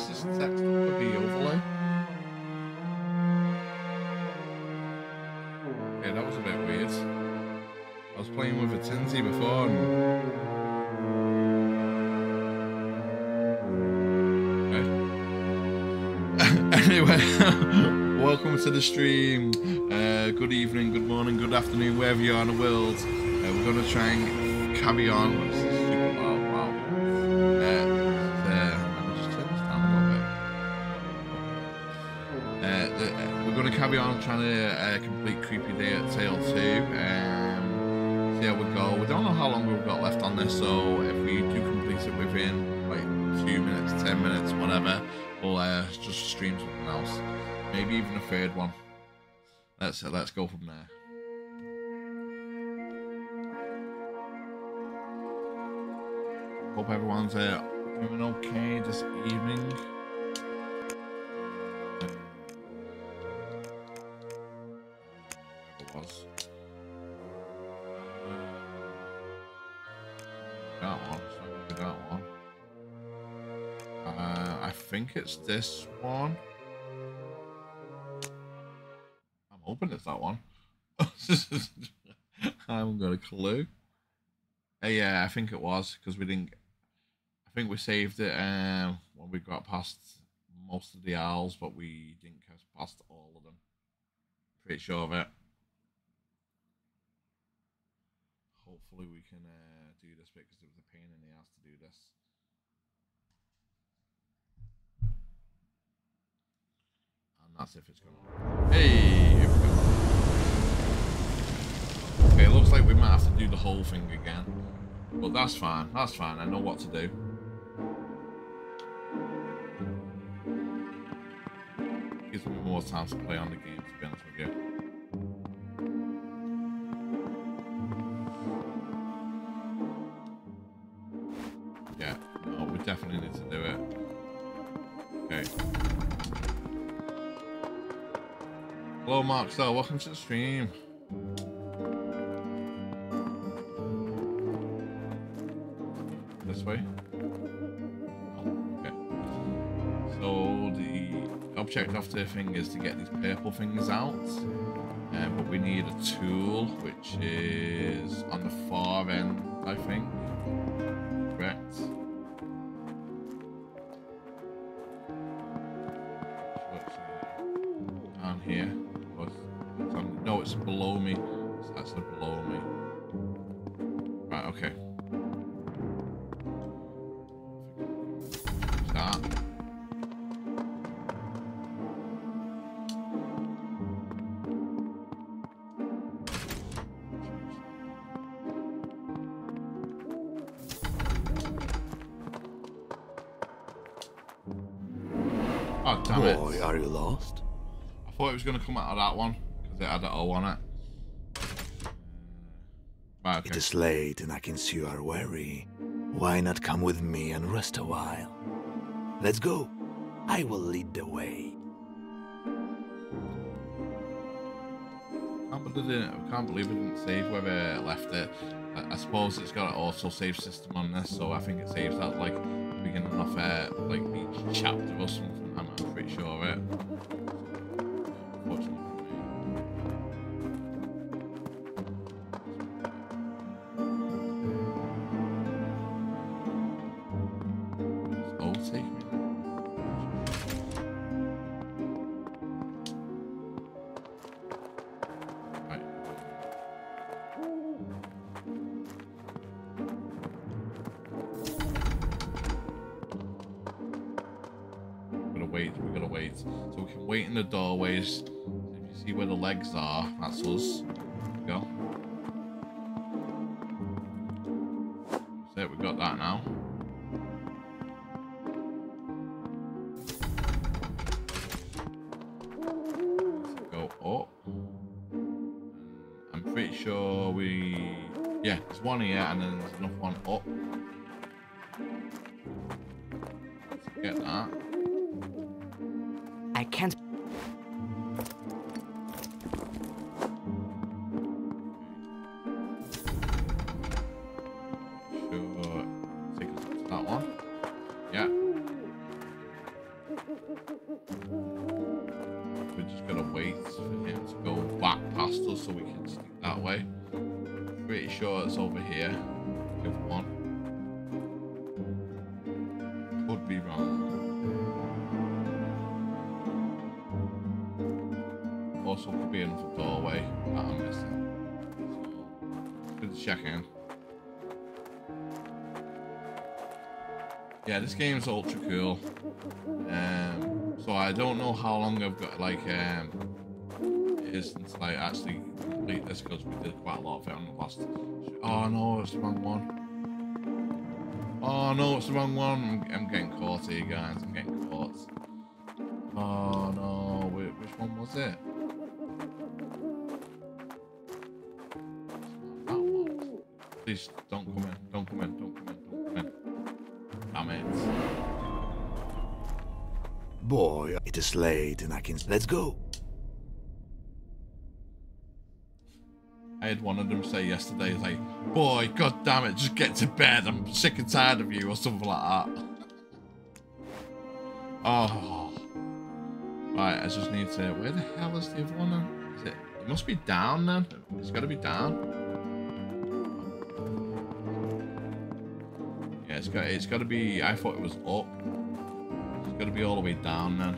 Why is this text up the overlay? Okay, that was a bit weird. I was playing with a Tinsy before and... Anyway, welcome to the stream. Uh, good evening, good morning, good afternoon, wherever you are in the world. Uh, we're going to try and carry on. On trying to uh, complete Creepy Day at Tale 2. Um, see how we go. We don't know how long we've got left on this, so if we do complete it within like two minutes, ten minutes, whatever, we'll uh, just stream something else. Maybe even a third one. Let's uh, let's go from there. Hope everyone's uh, doing okay this evening. This one. I'm hoping it's that one. I haven't got a clue. Uh, yeah, I think it was because we didn't. I think we saved it um, when we got past most of the owls, but we didn't get past all of them. Pretty sure of it. Hopefully, we can uh, do this because it was a pain in the ass to do this. That's if it's gonna. Hey! here we go. Okay, it looks like we might have to do the whole thing again. But that's fine, that's fine, I know what to do. Gives me more time to play on the game, to be honest with you. Mark Star. Welcome to the stream. This way. Okay. So the object of the thing is to get these purple things out, um, but we need a tool which is on the far end, I think. Oh damn it! Boy, are you lost? I thought it was going to come out of that one because it had an O on it. Right, okay. It is late and I can see you are weary. Why not come with me and rest a while? Let's go. I will lead the way. can't believe I can't believe it didn't save where it left it. I, I suppose it's got an auto save system on this, so I think it saves at like the beginning of uh, like each chapter or something. Sure of it. Game's ultra cool. Um, so I don't know how long I've got, like, um, is since I actually complete this because we did quite a lot of it on the last. Oh no, it's the wrong one. Oh no, it's the wrong one. I'm, I'm getting caught here, guys. I'm getting caught. Oh no, wait, which one was it? Please don't Boy, it is late and I can... Let's go. I had one of them say yesterday, like, boy, god damn it, just get to bed. I'm sick and tired of you, or something like that. oh. Right, I just need to. Where the hell is the other one then? Is it? It must be down then. It's got to be down. Yeah, it's got. It's got to be. I thought it was up. It's got to be all the way down then.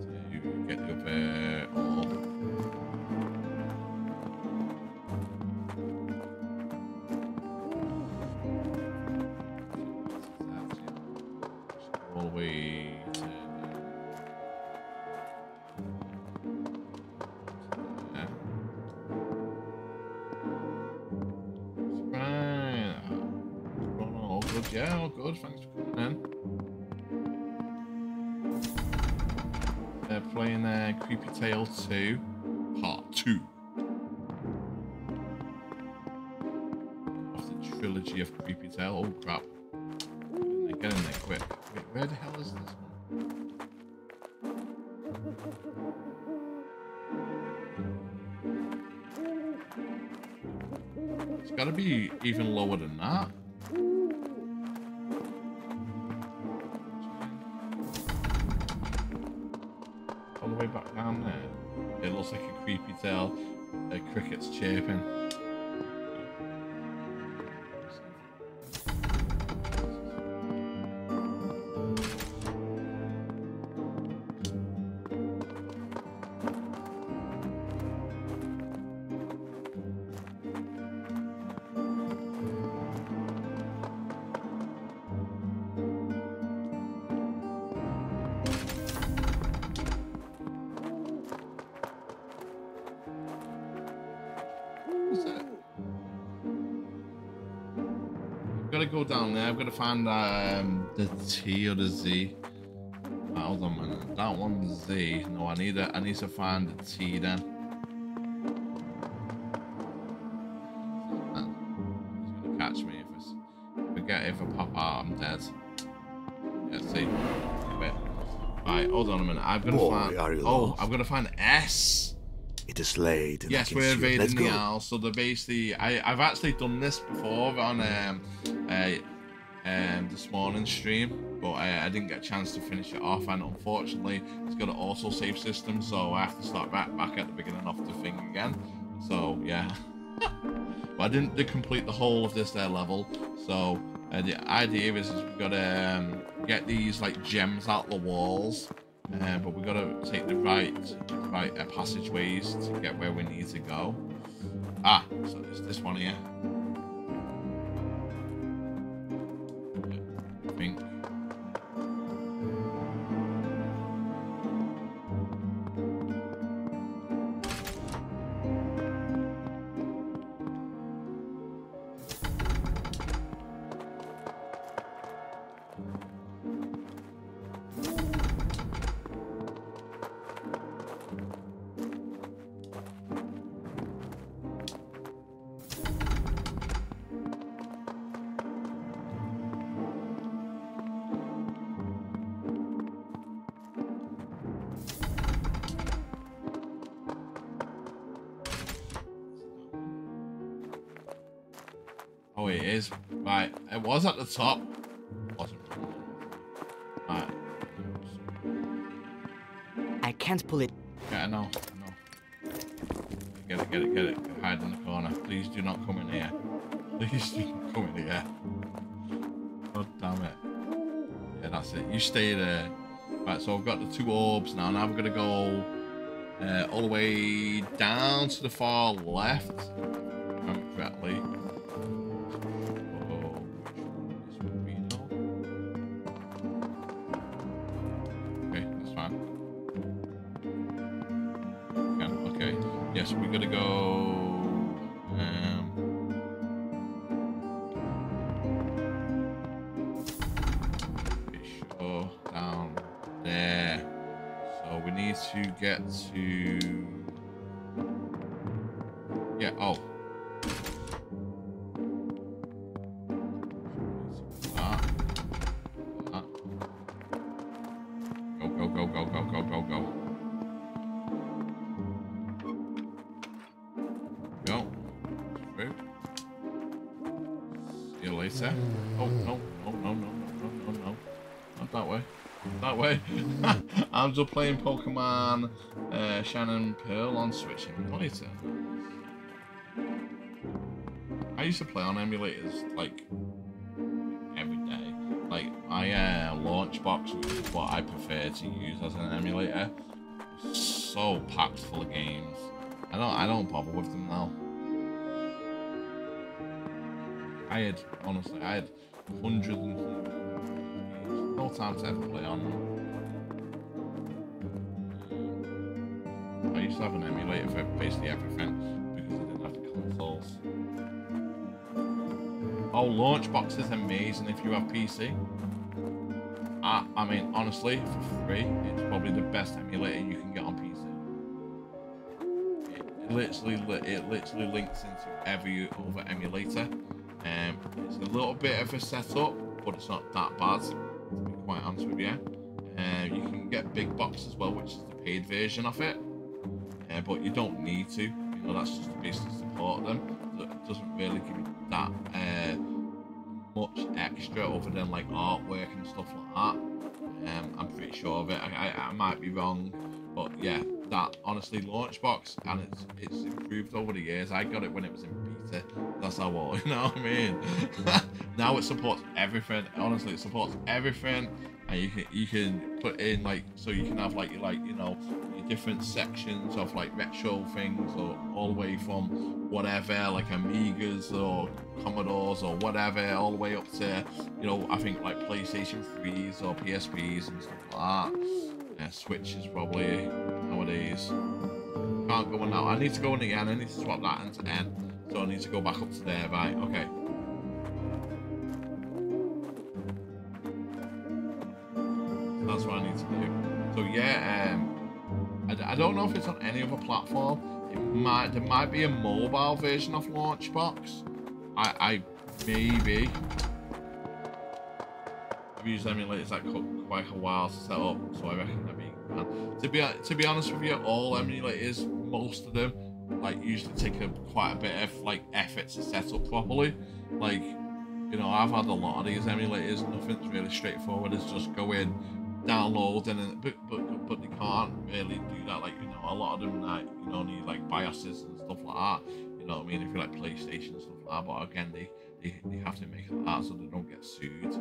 So you get the other 2, Part 2. Of the trilogy of Creepy Tale. Oh, crap. Get in there quick. Wait, where the hell is this one? It's gotta be even lower than that. Got to go down there. I've got to find um, the T or the Z. Right, hold on a minute. That one's Z. No, I need a, I need to find the T then. He's gonna catch me if I get if I pop out, I'm dead. Yeah, see. Wait. Right, hold on a minute. I've got to find. Oh, lost? I've got to find S. It is late Yes, we're invading the owl. So they're basically, I, I've actually done this before on um, uh, um, this morning's stream, but I, I didn't get a chance to finish it off. And unfortunately, it's got an auto save system, so I have to start back back at the beginning of the thing again. So yeah, but I didn't complete the whole of this there level. So uh, the idea is, is we've got to um, get these like gems out the walls. Uh, but we've got to take the right, right uh, passageways to get where we need to go. Ah, so it's this one here. Top. Wasn't. Right. I can't pull it. Yeah, I know. I know. get it, get it, get it. Hide in the corner. Please do not come in here. Please do not come in here. God damn it. Yeah, that's it. You stay there. Right, so I've got the two orbs now. Now we're going to go uh, all the way down to the far left. If I remember correctly. Gonna go. Um, down there. So we need to get to. Just playing Pokemon uh, Shining Pearl on Switch emulator. I used to play on emulators like every day. Like my uh, Launchbox, which is what I prefer to use as an emulator, so packed full of games. I don't I don't bother with them now. I had honestly I had hundreds and hundreds of games. No time to ever play on them. Used to have an emulator for basically everything because I didn't have the consoles. Oh, Launchbox is amazing if you have PC. I, I mean, honestly, for free, it's probably the best emulator you can get on PC. It literally, it literally links into every other emulator. Um, it's a little bit of a setup, but it's not that bad. To be quite honest with you, uh, you can get Big Box as well, which is the paid version of it. But you don't need to. You know, that's just to basically support them. It doesn't really give you that uh, much extra other than like artwork and stuff like that. Um, I'm pretty sure of it. I, I, I might be wrong, but yeah, that honestly Launchbox and it's it's improved over the years. I got it when it was in beta. That's how well, you know what I mean. now it supports everything. Honestly, it supports everything, and you can you can put in like so you can have like you like you know different sections of like retro things or all the way from whatever like Amigas or Commodores or whatever all the way up to you know I think like PlayStation 3s or PSPs and stuff like that. Uh, Switch is probably nowadays. Can't go in now. I need to go in again. I need to swap that into N. So I need to go back up to there. Right. Okay. That's what I need to I, don't know if it's on any other platform. It might there might be a mobile version of Launchbox. I I maybe. I've used emulators that took quite a while to set up, so I reckon that'd be. To be to be honest with you, all emulators, most of them, like usually take a, quite a bit of like effort to set up properly. Like, you know, I've had a lot of these emulators. Nothing's really straightforward. It's just go in, download, and then, but but but they can't really do that. Like, you know, a lot of them like you know need like BIOSes and stuff like that. You know what I mean? If you like PlayStation and stuff like that, but again, they they, they have to make that so they don't get sued.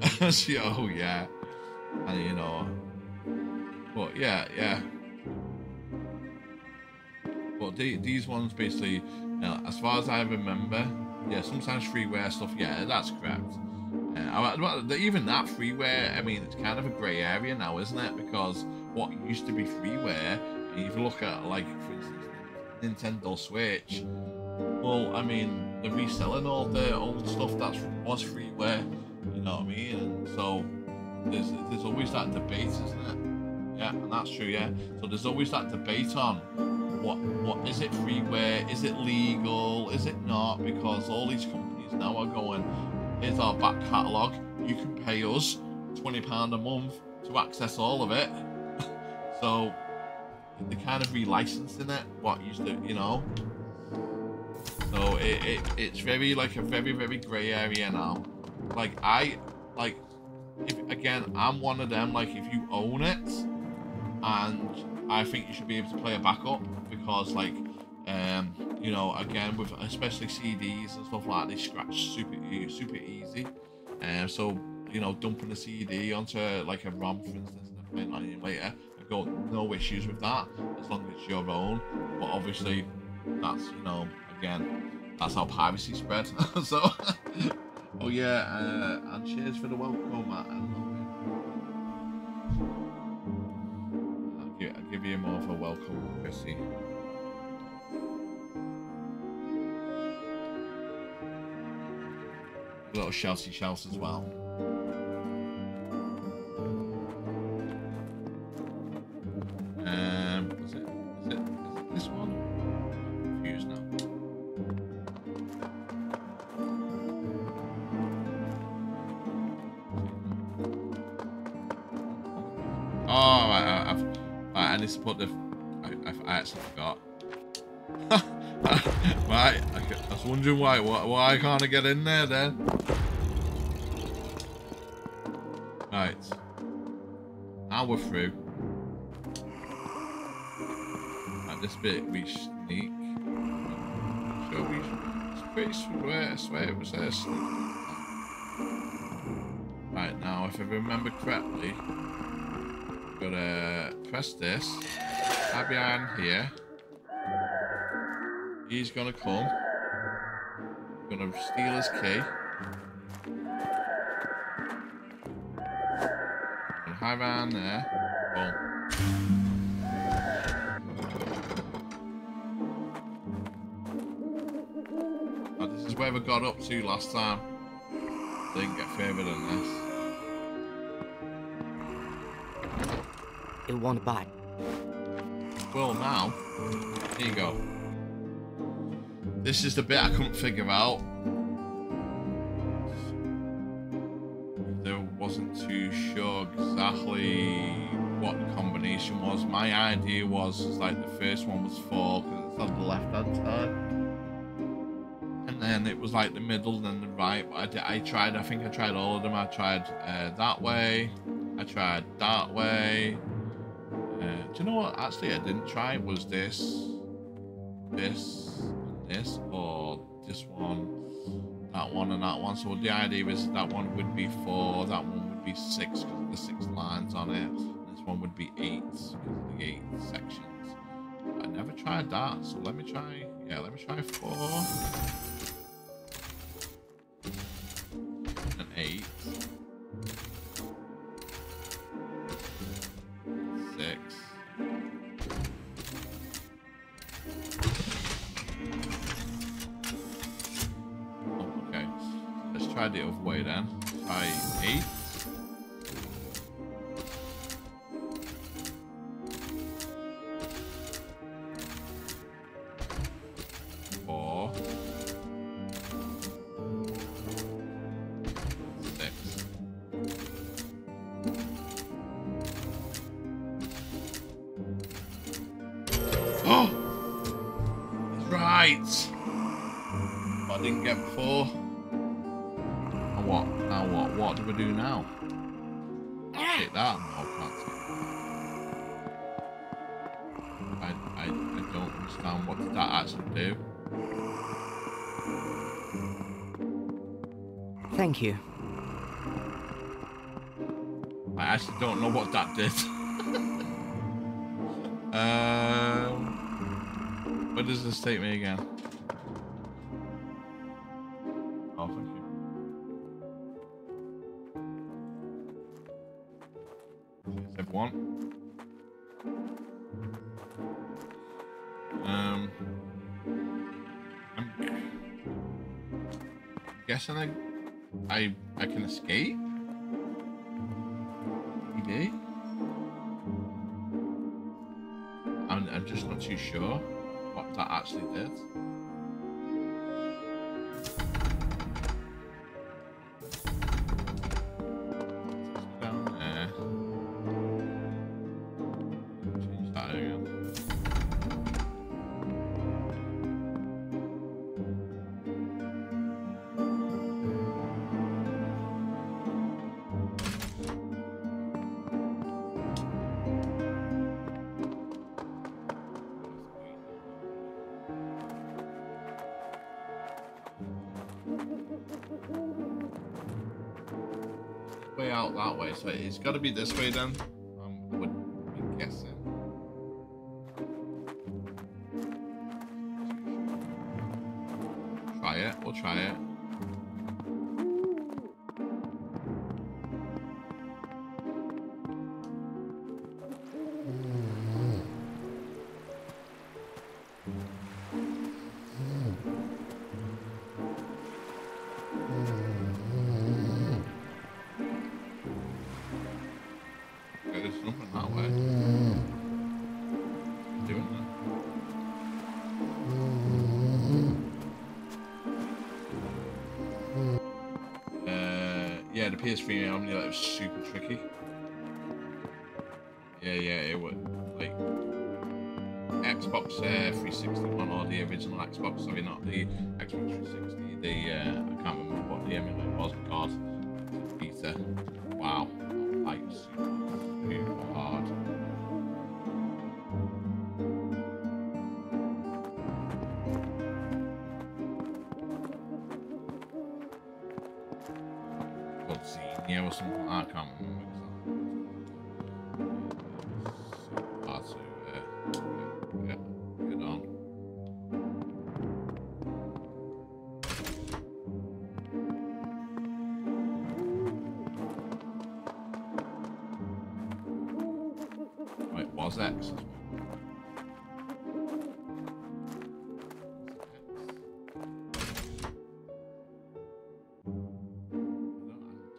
so, oh yeah, and you know, but yeah, yeah. But the, these ones basically, you know, as far as I remember, yeah, sometimes freeware stuff, yeah, that's correct. Uh, well, even that freeware, I mean, it's kind of a grey area now, isn't it? Because what used to be freeware, if you look at, like, for instance, Nintendo Switch, well, I mean, they're reselling all the old stuff that was freeware, you know what I mean? And so there's there's always that debate, isn't it? Yeah, and that's true, yeah. So there's always that debate on what what is it freeware? Is it legal? Is it not? Because all these companies now are going, here's our back catalogue. You can pay us twenty pound a month to access all of it. so they're kind of relicensing it. What used to, you know. So it, it it's very like a very very grey area now. Like I like if again I'm one of them. Like if you own it, and I think you should be able to play a backup because like Um, you know, again with especially CDs and stuff like that, they scratch super super easy. And um, so you know, dumping a CD onto like a ROM, for instance, and playing it later, I've got no issues with that as long as it's your own. But obviously, that's you know, again, that's how piracy spread. so, oh yeah, uh, and cheers for the welcome, Matt. I'll give, I'll give you more of a welcome, Chrissy. A little shouty shout as well. Um, is it, is it, is it this one? I'm confused now. Oh, right, I've, I need to put the. I, I, actually forgot. right, I, was wondering why, why why can't I get in there then? Right. Now we're through. At this bit we sneak. So we it's pretty swear I swear it was there Right now if I remember correctly Gotta press this. Have behind here. He's gonna come. Gonna steal his key. And hide behind there. Boom. Now, this is where we got up to last time. Didn't get further than this. It won't bite. Well, now, here you go. This is the bit I couldn't figure out. There wasn't too sure exactly what the combination was. My idea was like the first one was four because it's on the left hand side. And then it was like the middle and then the right. I, did, I tried, I think I tried all of them. I tried uh, that way. I tried that way. Uh, do you know what? Actually, I didn't try. Was this, this, this, or this one, that one, and that one? So the idea is that one would be four, that one would be six because the six lines on it. This one would be eight because of the eight sections. I never tried that, so let me try. Yeah, let me try four Um, guessing I, I, I can escape? Maybe? I'm, I'm just not too sure what that actually did. It's got to be this way then. PS3 I mean, that was super tricky. Yeah, yeah, it was like Xbox uh, 360 one or the original Xbox, sorry, not the Xbox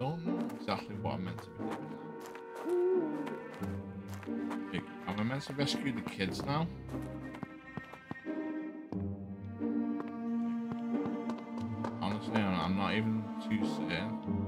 don't know exactly what I'm meant to be doing Am I meant to rescue the kids now? Honestly, I'm I'm not even too certain.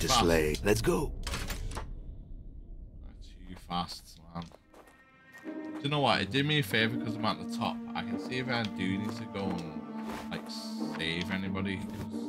Got out too It is fast. late. Let's go. Too fast, man. Do you know what? It did me a favor because I'm at the top. I can see if I do need to go and like save anybody. 'cause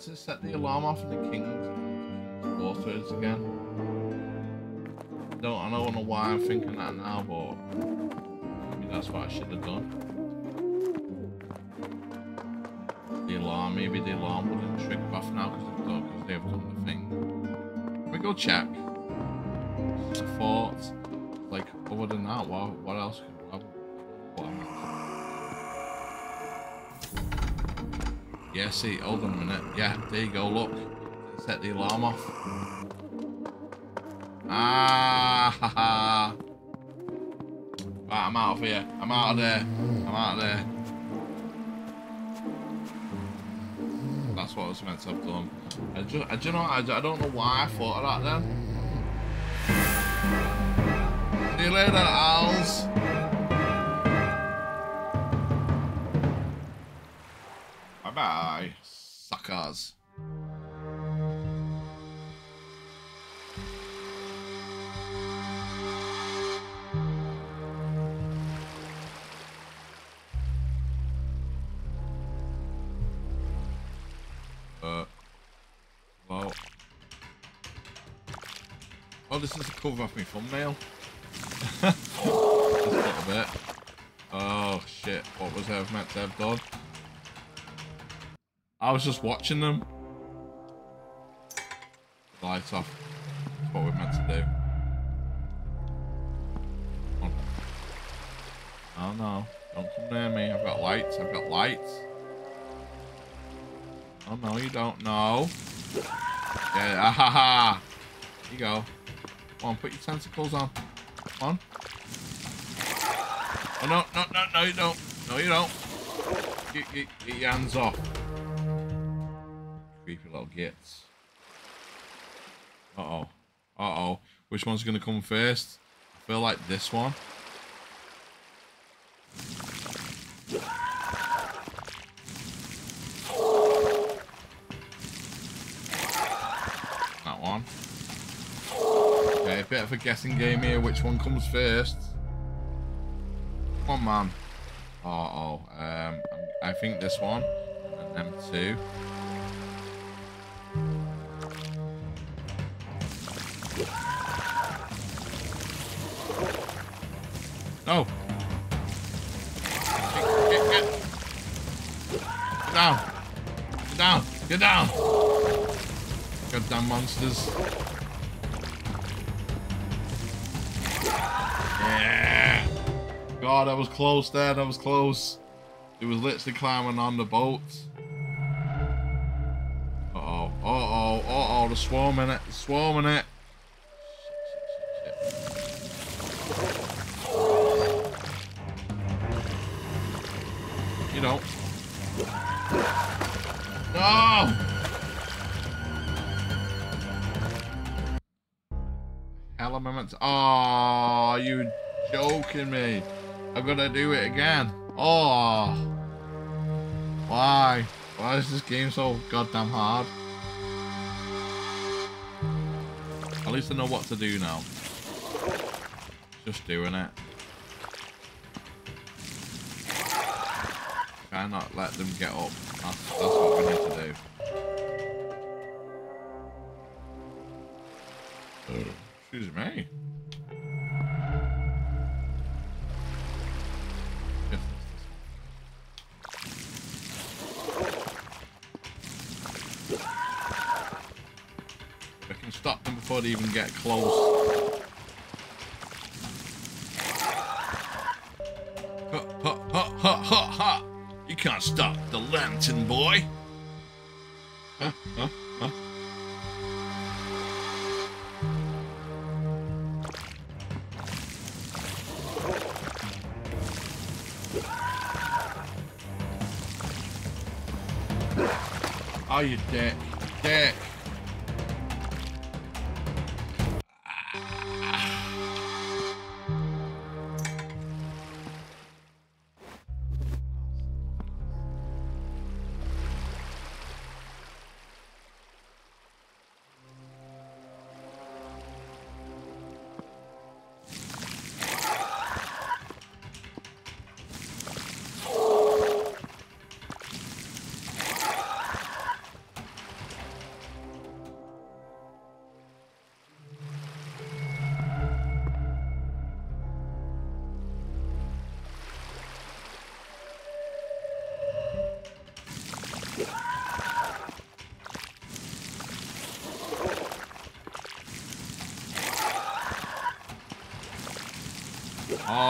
to set the alarm off in the King's quarters again. Don't, I don't know why I'm thinking that now, but maybe that's what I should have done. the alarm. Maybe the alarm wouldn't trigger off now because they have done the thing. Can we go check? See, hold on a minute. Yeah, there you go, look. Set the alarm off. Ah, ha, ha. Right, I'm out of here. I'm out of there. I'm out of there. That's what I was meant to have done. I just, I, do you know, I, I don't know why I thought of that then. See you later, owls. This is a cover of my thumbnail. Just a little bit. Oh, shit. What was I meant to have done? I was just watching them. Lights off. That's what we're meant to do. Oh, no. Don't come near me. I've got lights. I've got lights. Oh no, you don't. know. Yeah, ah ha ha. Here you go. Come on, put your tentacles on. Come on. Oh no, no, no, no, you don't. No, you don't. Get, get, get your hands off. Creepy little gits. Uh oh. Uh oh. Which one's gonna come first? I feel like this one. That one. Okay, a bit of a guessing game here. Which one comes first? Come on, man. Uh oh. Um, I think this one. And them two. No. Get, get, get. Get down. Get down. Get down. Goddamn monsters. God, I was close there. That was close. It was literally climbing on the boat. Uh oh. Uh oh. Uh oh. The it. The swarming it. Shit, shit, shit, shit. You don't. No! Hell am I meant to... Oh, you me. I'm gonna do it again. Oh. Why? Why is this game so goddamn hard? At least I know what to do now. Just doing it. Try not let them get up. That's, that's what we need to do. Oh, excuse me. Even get close.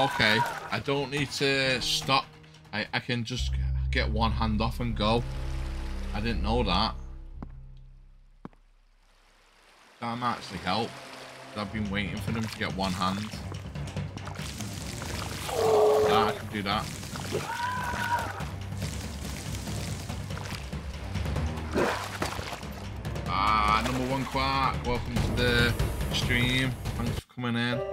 Okay. I don't need to stop. I, I can just get one hand off and go. I didn't know that. That might actually help. I've been waiting for them to get one hand. I can do that. Ah, number one quark. Welcome to the stream. Thanks for coming in.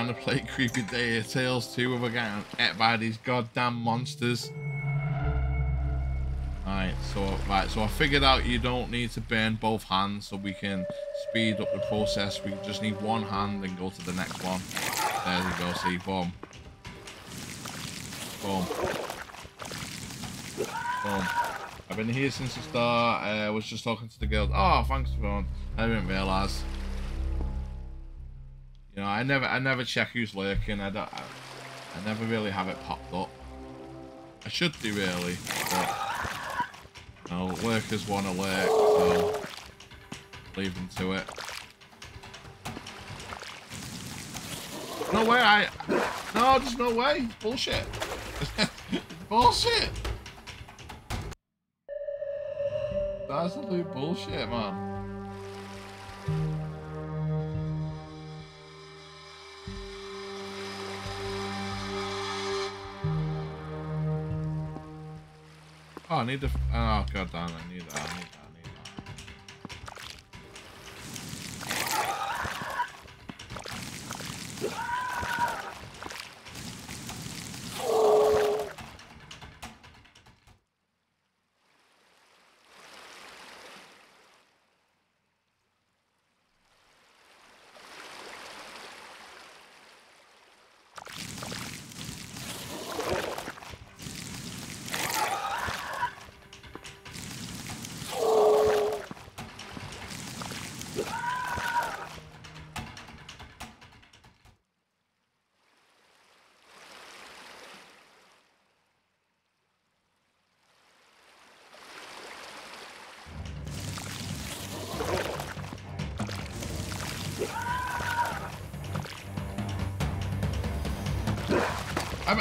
Trying to play Creepy Day Tales 2 with a getting ate by these goddamn monsters. Alright, so right, so I figured out you don't need to burn both hands so we can speed up the process. We just need one hand and go to the next one. There you go, see, boom. Boom. Boom. I've been here since the start. Uh, I was just talking to the girls. Oh, thanks for I didn't realise. Know, I never, I never check who's lurking. I don't, I, I never really have it popped up. I should do really, but you know, lurkers want to lurk, so leave them to it. No way, I, no, there's no way. Bullshit. bullshit. That's absolute bullshit, man. Oh, I need the. Oh, god damn, I need that. I need that. I need that.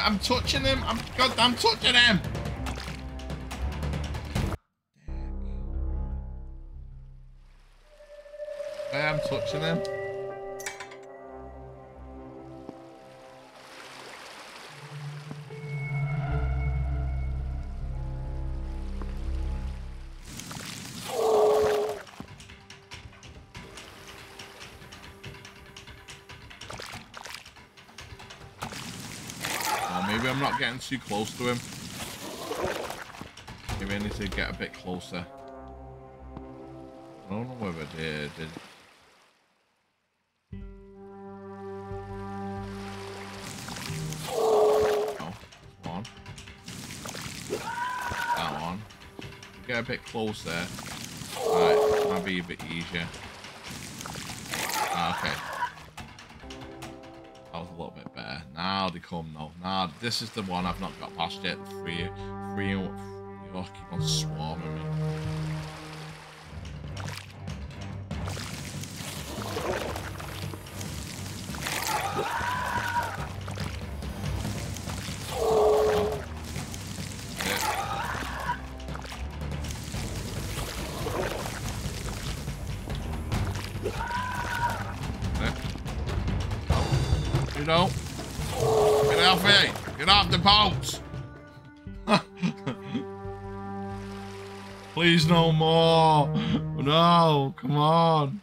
I'm, touching him. I'm God, I'm touching him. I am touching him. Getting too close to him. Maybe need to get a bit closer. I don't know whether they did. Oh. That one. Get a bit closer. Right, might be a bit easier. Ah, okay. Come now. Now this is the one I've not got past yet. Three, three, all keep on no more. No, come on.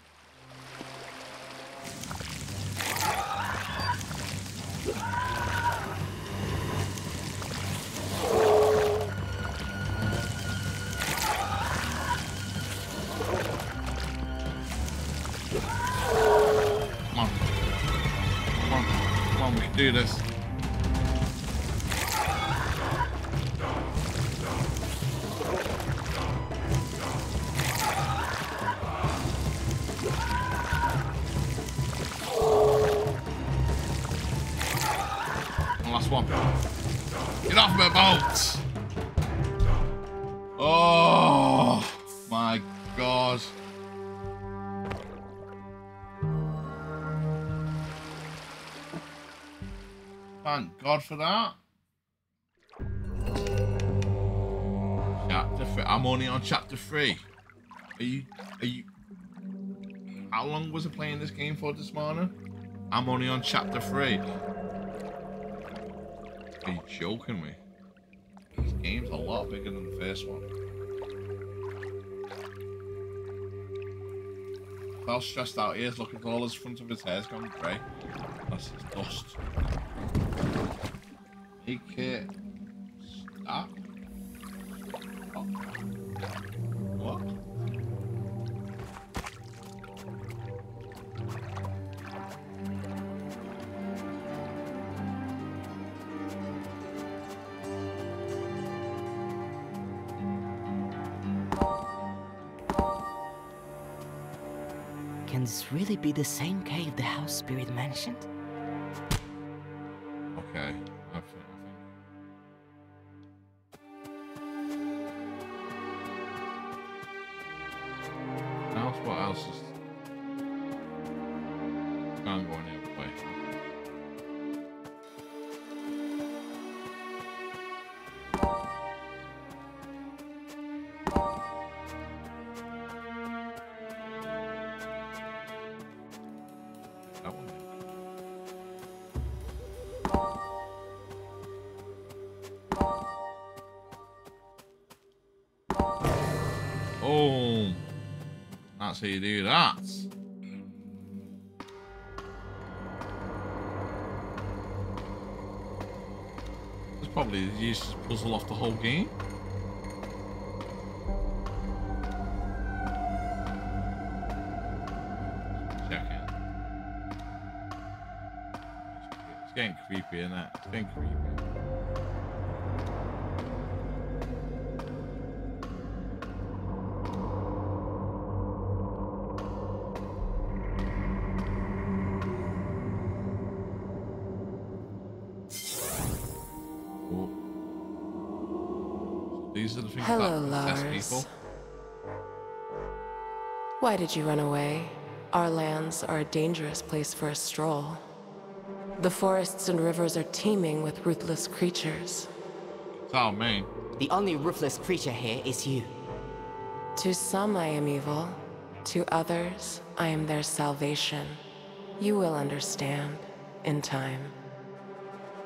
On chapter three. Are you joking me? This game's a lot bigger than the first one. How stressed out he is. Look at all his front of his hair's gone grey. That's his dust. Make it Can this really be the same cave the house spirit mentioned? That's how you do that. That's probably the easiest puzzle off the whole game. Why did you run away? Our lands are a dangerous place for a stroll. The forests and rivers are teeming with ruthless creatures. It's all me. The only ruthless creature here is you. To some I am evil, to others I am their salvation. You will understand in time.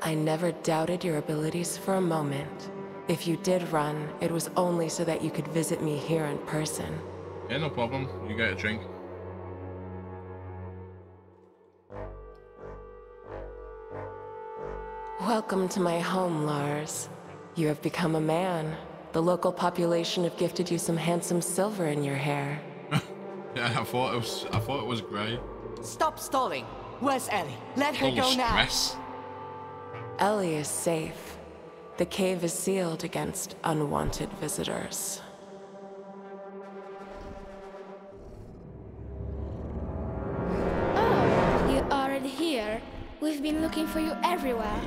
I never doubted your abilities for a moment. If you did run, it was only so that you could visit me here in person. Yeah, no problem. You get a drink. Welcome to my home, Lars. You have become a man. The local population have gifted you some handsome silver in your hair. Yeah, I thought it was. I thought it was grey. Stop stalling! Where's Ellie? Let her Full go of now! stress. Ellie is safe. The cave is sealed against unwanted visitors. Looking for you everywhere.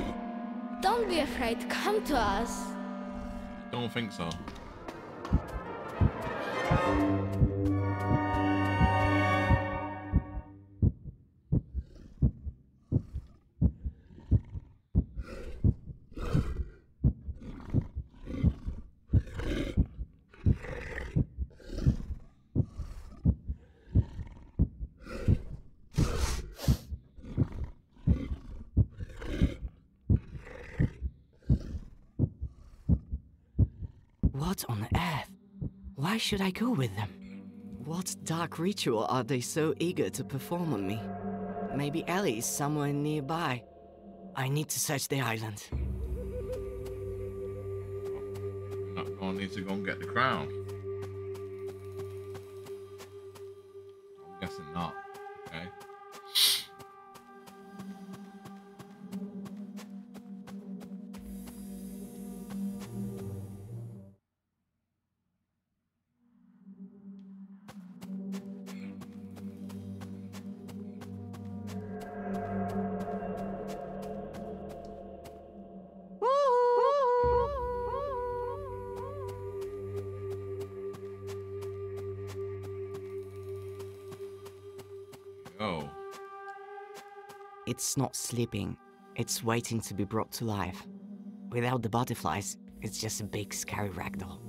Don't be afraid, come to us. Don't think so. What on earth? Why should I go with them? What dark ritual are they so eager to perform on me? Maybe Ellie is somewhere nearby. I need to search the island. Not gonna need to go and get the crown. Sleeping. It's waiting to be brought to life. Without the butterflies, it's just a big scary ragdoll.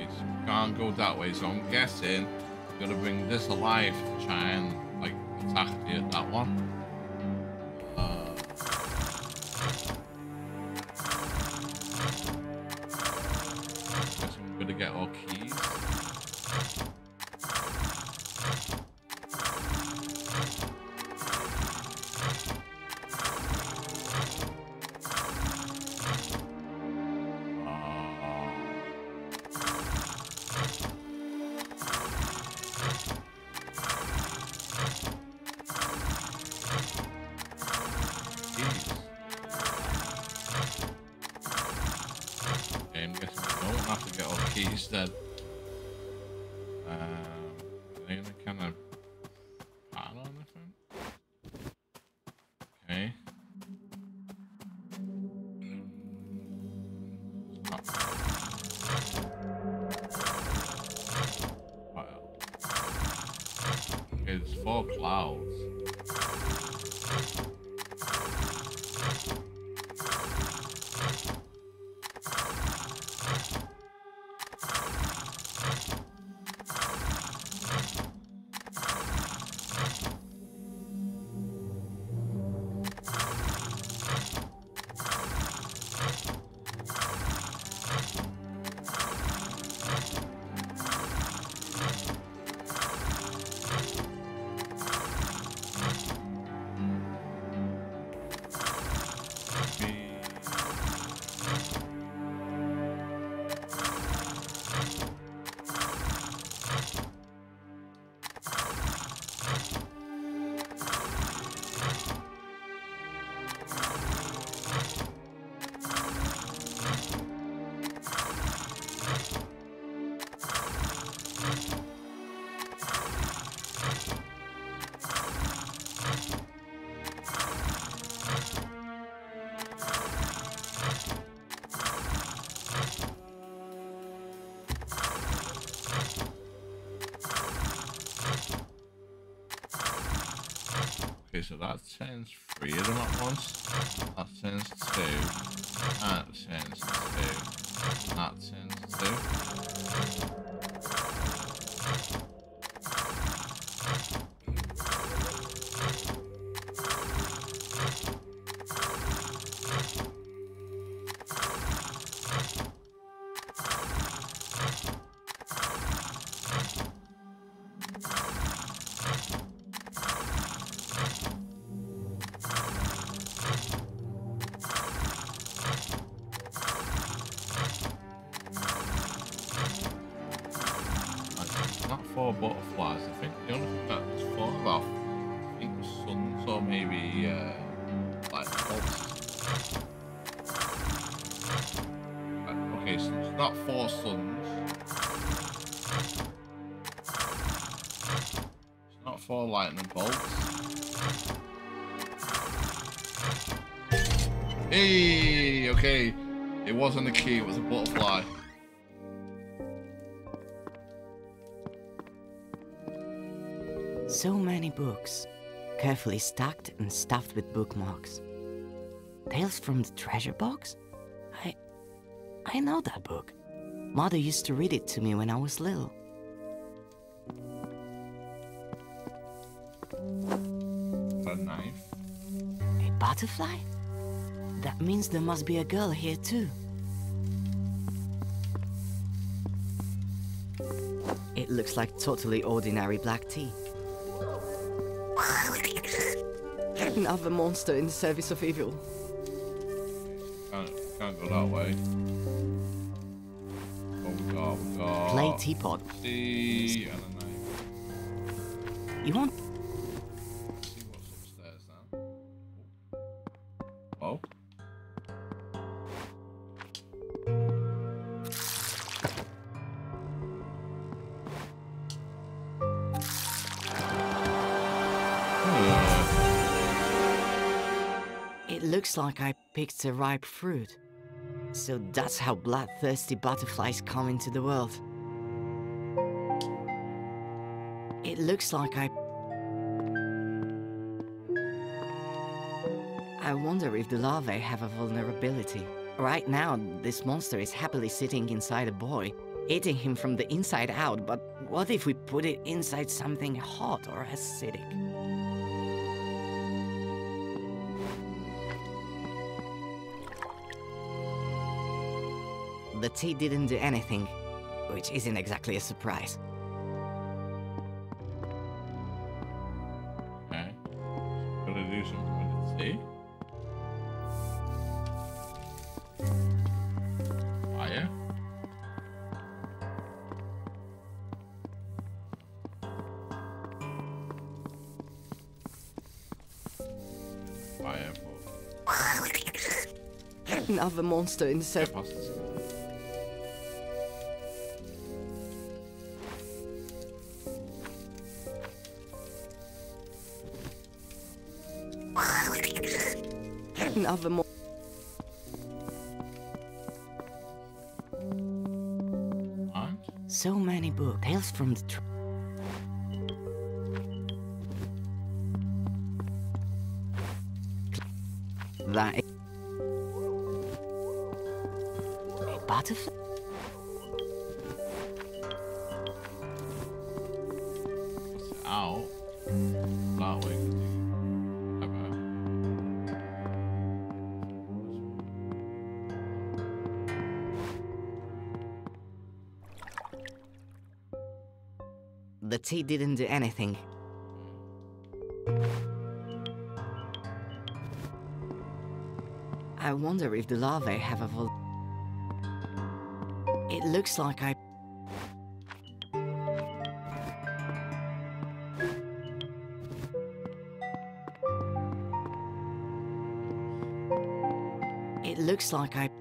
It can't go that way, so I'm guessing I'm gonna bring this alive to try and like attack the, that one. There's That sends three of them at once. That sends two. It's not four lightning bolts. Hey, okay. It wasn't a key, it was a butterfly. So many books, carefully stacked and stuffed with bookmarks. Tales from the Treasure Box? I. I know that book. Mother used to read it to me when I was little. A knife. A butterfly? That means there must be a girl here too. It looks like totally ordinary black tea. Another monster in the service of evil. Can't, can't go that way. Teapot. See, and a knife. You want see what's upstairs now. Oh. oh. It looks like I picked a ripe fruit. So that's how bloodthirsty butterflies come into the world. Looks like I. I wonder if the larvae have a vulnerability. Right now, this monster is happily sitting inside a boy, eating him from the inside out, but what if we put it inside something hot or acidic? The tea didn't do anything, which isn't exactly a surprise. Another monster in the Get set. past this. Another mo- Tea didn't do anything. I wonder if the larvae have a vul- It looks like I. It looks like I.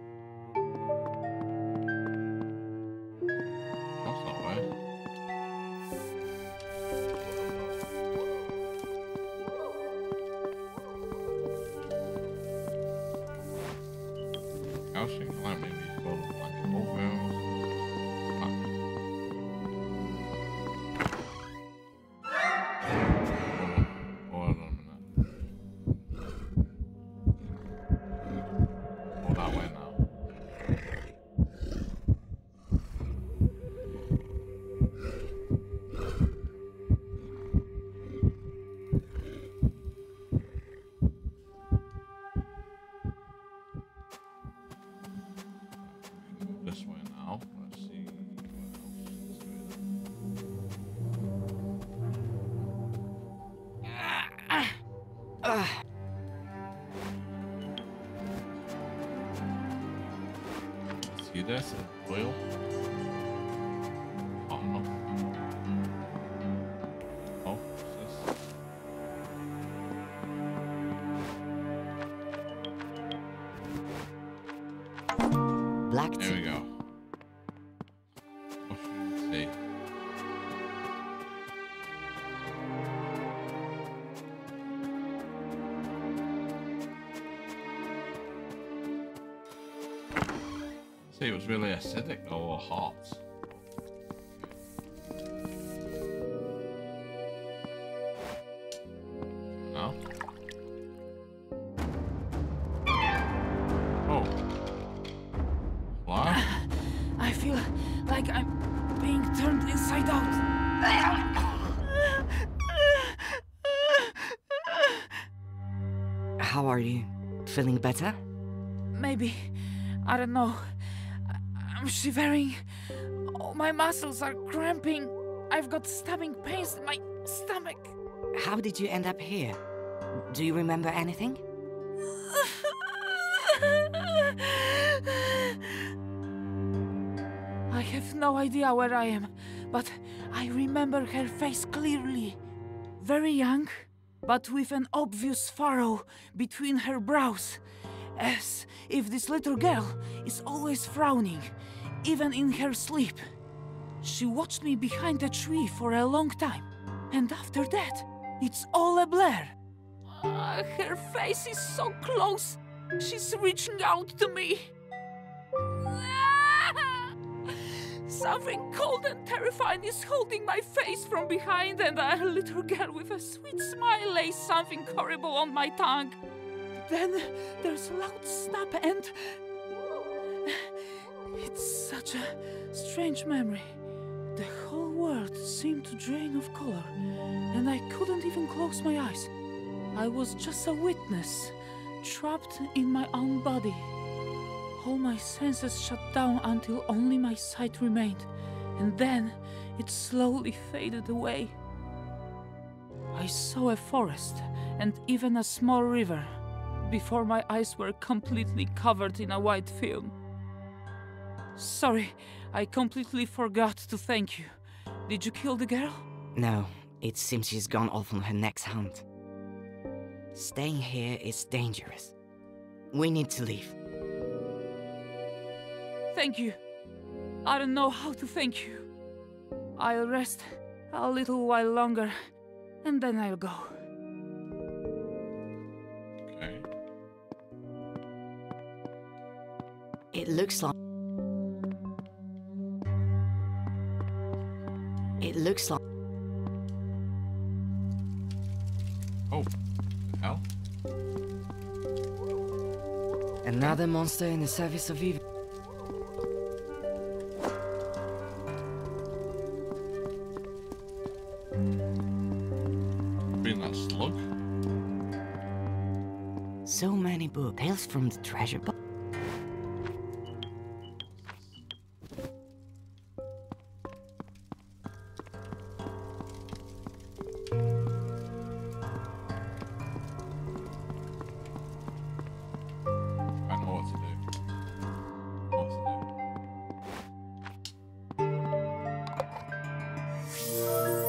Feeling better? Maybe. I don't know. I'm shivering. All my muscles are cramping. I've got stabbing pains in my stomach. How did you end up here? Do you remember anything? I have no idea where I am, but I remember her face clearly. Very young, but with an obvious furrow between her brows, as if this little girl is always frowning, even in her sleep. She watched me behind a tree for a long time, and after that, it's all a blur. Ah, her face is so close. She's reaching out to me. Something cold and terrifying is holding my face from behind, and a little girl with a sweet smile lays something horrible on my tongue. Then there's a loud snap, and. It's such a strange memory. The whole world seemed to drain of color, and I couldn't even close my eyes. I was just a witness, trapped in my own body. All my senses shut down until only my sight remained, and then it slowly faded away. I saw a forest and even a small river before my eyes were completely covered in a white film. Sorry, I completely forgot to thank you. Did you kill the girl? No, it seems she's gone off on her next hunt. Staying here is dangerous. We need to leave. Thank you. I don't know how to thank you. I'll rest a little while longer, and then I'll go. Okay. It looks like. It looks like. Oh, the hell? Another monster in the service of evil. From the treasure box. I know what to do. What to do.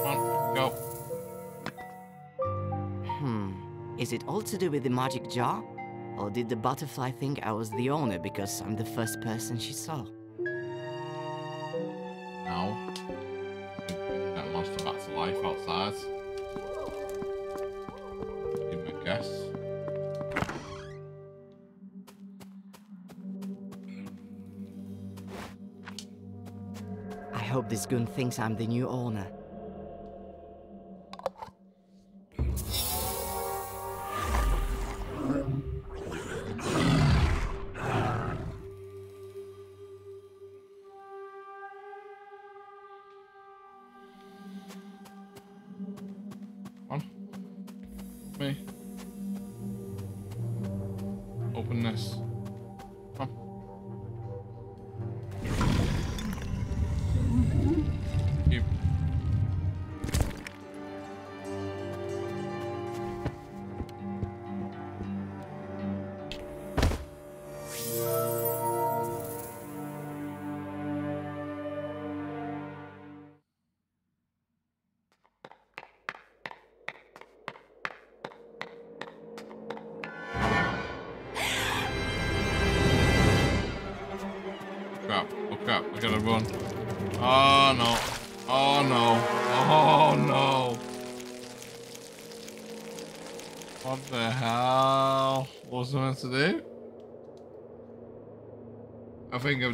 Come on, go. Hmm. Is it all to do with the magic jar? Did the butterfly think I was the owner because I'm the first person she saw? Now. That monster back to life outside. Give me a guess. I hope this goon thinks I'm the new owner.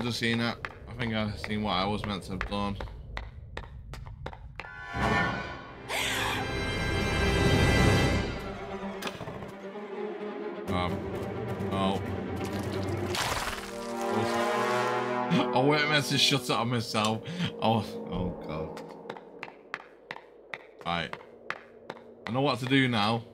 I've seen it. I think I've seen what I was meant to have done. Um. Oh. I went meant to shut it on myself. Oh, oh god. Right. I know what to do now.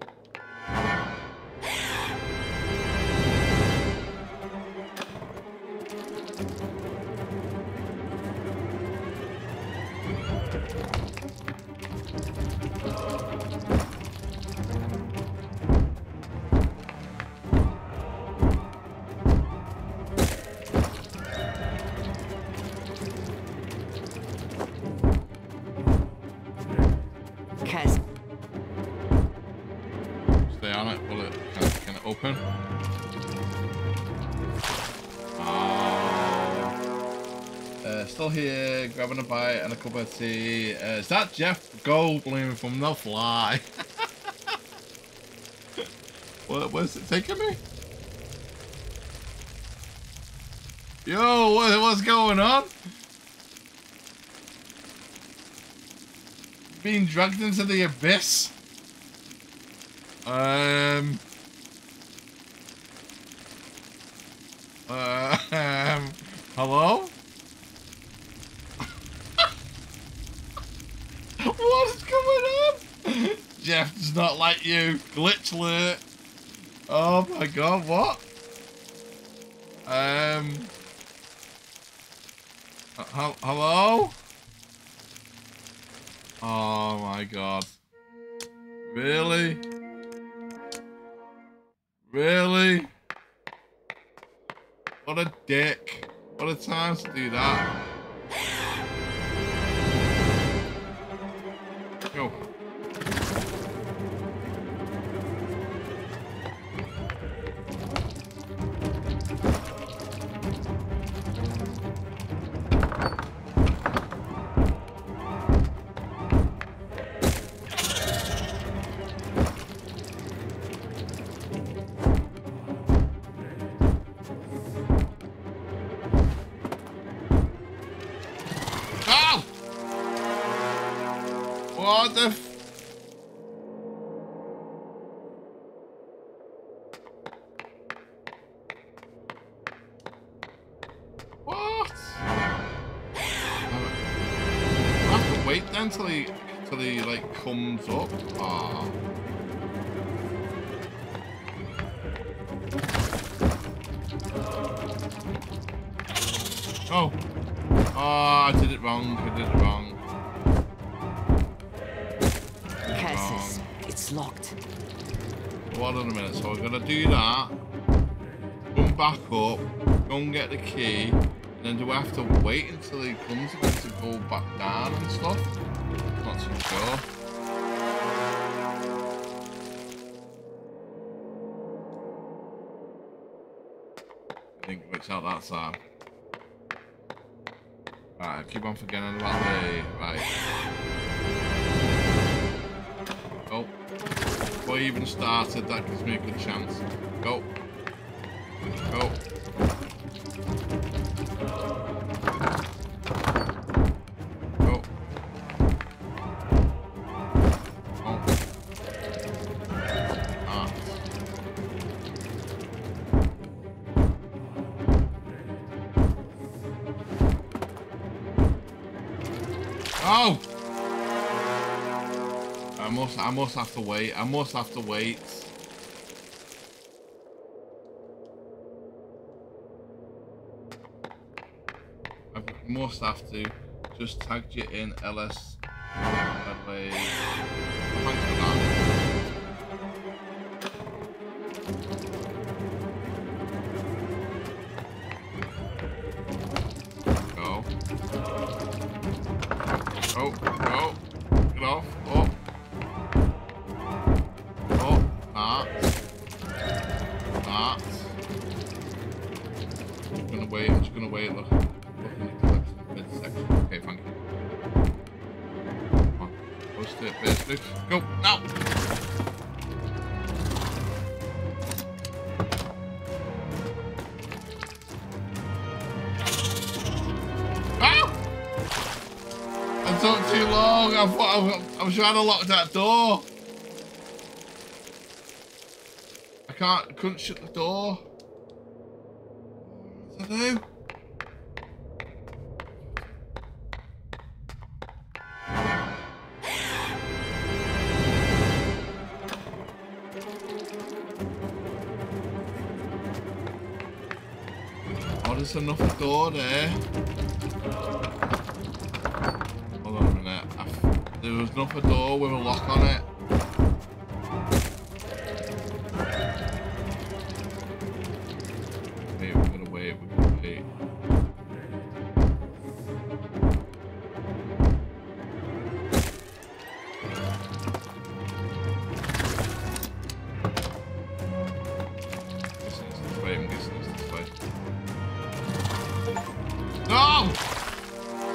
cup of tea. Uh, is that Jeff Goldblum from The Fly? what, where's it taking me? Yo, what, what's going on? Being dragged into the abyss? Um... Uh, um, hello? Jeff does not like you. Glitch alert. Oh my god, what? Um. uh, hello? Oh my god. Really? Really? What a dick. What a time to do that. Right, I keep on forgetting about the right. Oh, before even started, that gives me a good chance. Go. Go. I must have to wait. I must have to wait. I must have to just tagged you in LS. Thanks for that. Was, I was trying to lock that door. I can't, couldn't shut the door. What do I do?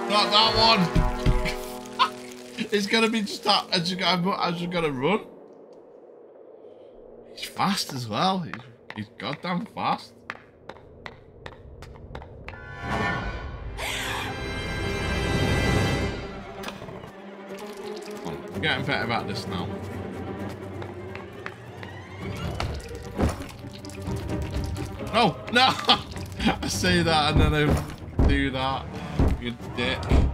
Not that one! it's gonna be just that. I just, I'm, I just gotta run. He's fast as well. He's, he's goddamn fast. We're getting better at this now. No, no! I say that and then I do that. You. Oh,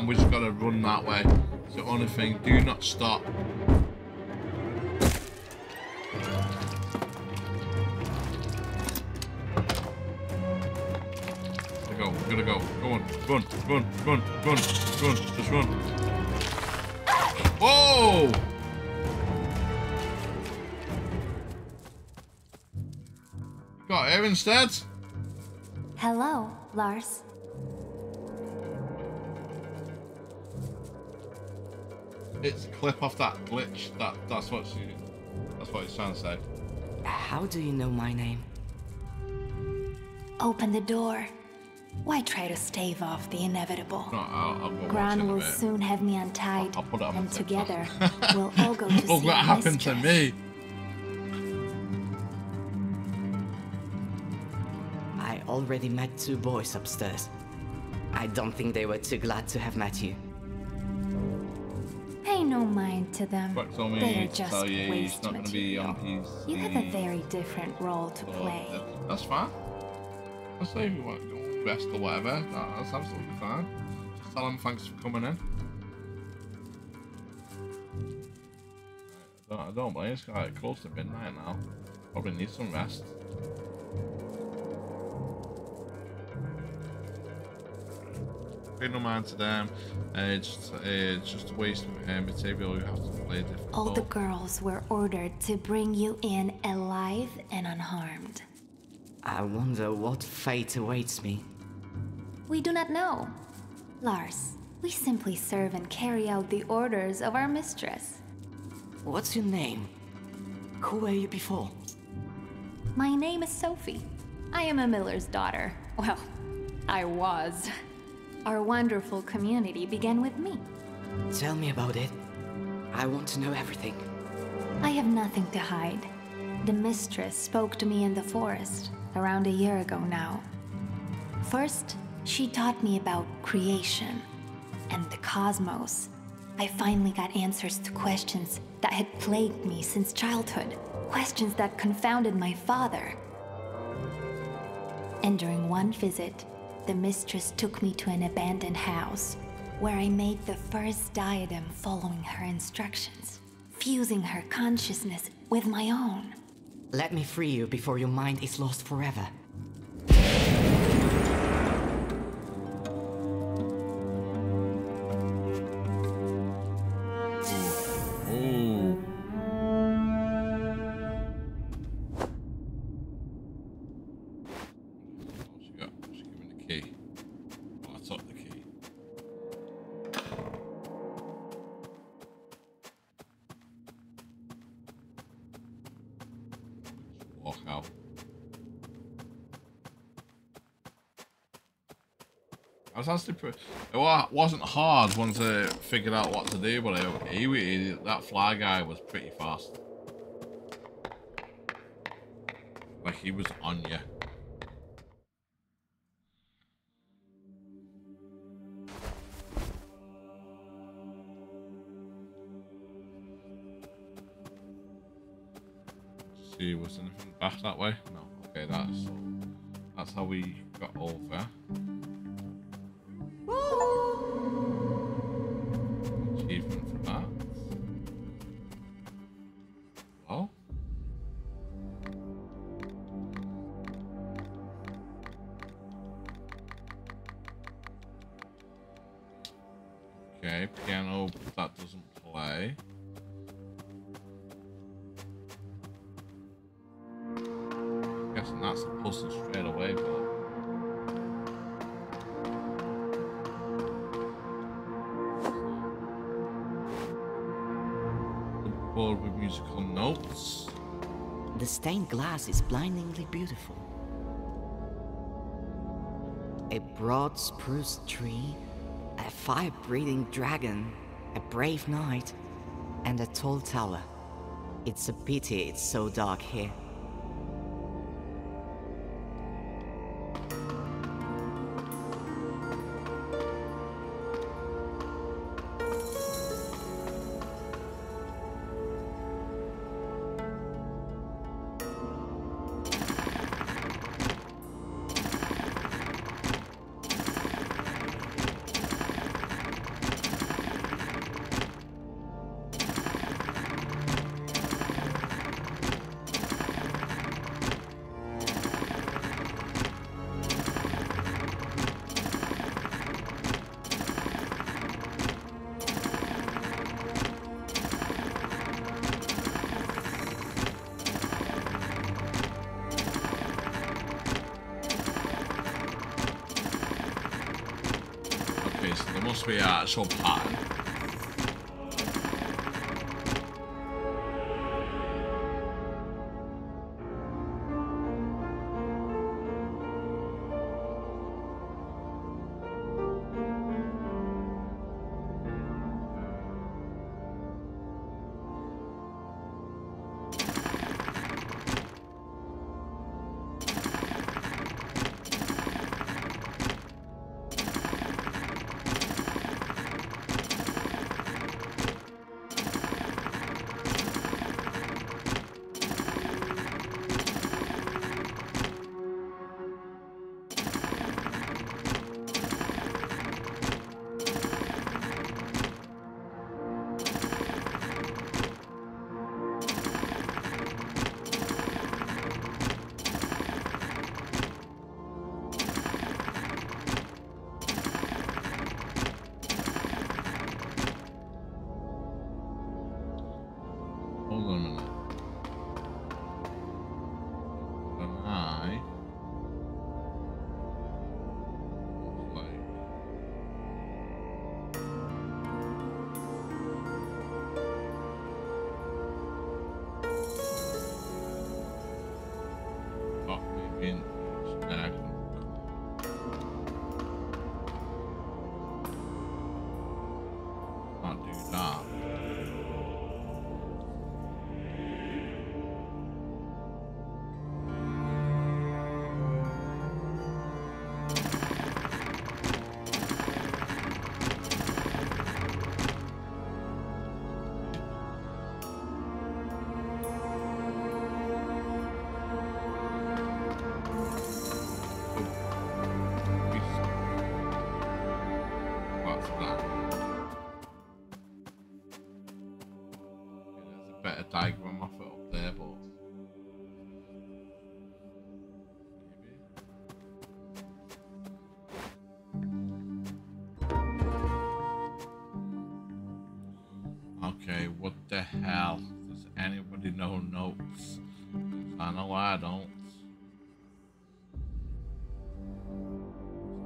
and we just got to run that way. The only thing. Do not stop. Gotta go. Gotta go. Go on. Run. Run. Run. Run. Run. Just run. Whoa! Got here instead. Hello, Lars. It's a clip off that glitch. That that's what she. That's what it's trying to say. How do you know my name? Open the door. Why try to stave off the inevitable? No, I'll, I'll go Gran in will soon have me untied, I'll put it on and together we'll all go to Look see what our happened to me. I already met two boys upstairs. I don't think they were too glad to have met you. Pay no mind to them. But told me They are just oh, tell you waste not going to be material. You have a very different role to play. That's fine. Let's say if you want to go best or whatever. That, that's absolutely fine. Just tell them thanks for coming in. I don't, I don't blame. It's like close to midnight now. Probably need some rest. Pay no mind to them. Uh, just, uh, just a waste of uh, material. You have to play a different. All the girls were ordered to bring you in alive and unharmed. I wonder what fate awaits me. We do not know. Lars, we simply serve and carry out the orders of our mistress. What's your name? Who were you before? My name is Sophie. I am a miller's daughter. Well, I was. Our wonderful community began with me. Tell me about it. I want to know everything. I have nothing to hide. The mistress spoke to me in the forest around a year ago now. First, she taught me about creation and the cosmos. I finally got answers to questions that had plagued me since childhood, questions that confounded my father. And during one visit, the mistress took me to an abandoned house where I made the first diadem following her instructions, fusing her consciousness with my own. Let me free you before your mind is lost forever. Was actually pretty, it wasn't hard once I figured out what to do, but he, he, that fly guy was pretty fast. Like he was on you. See, was anything back that way? No. Okay, that's that's how we got over. Blindingly beautiful. A broad spruce tree, a fire breathing dragon, a brave knight, and a tall tower. It's a pity it's so dark here.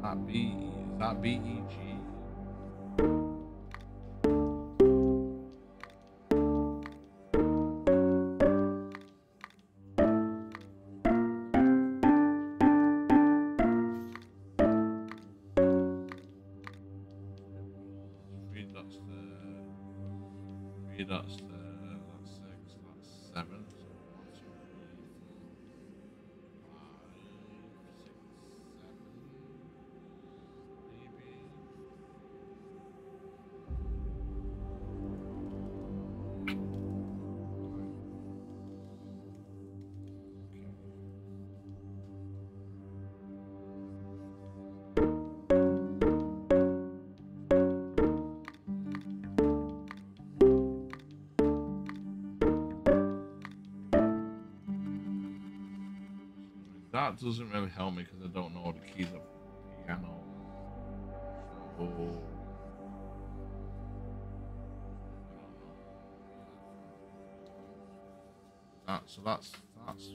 That B? That B E G? Three dots there. Three That doesn't really help me because I don't know all the keys of the piano. Oh. Uh, that, so that's that's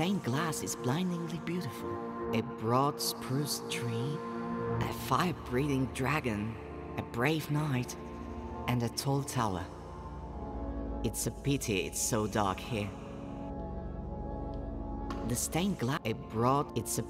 stained glass is blindingly beautiful. A broad spruce tree, a fire breathing dragon, a brave knight, and a tall tower. It's a pity it's so dark here. The stained glass, a broad, it's a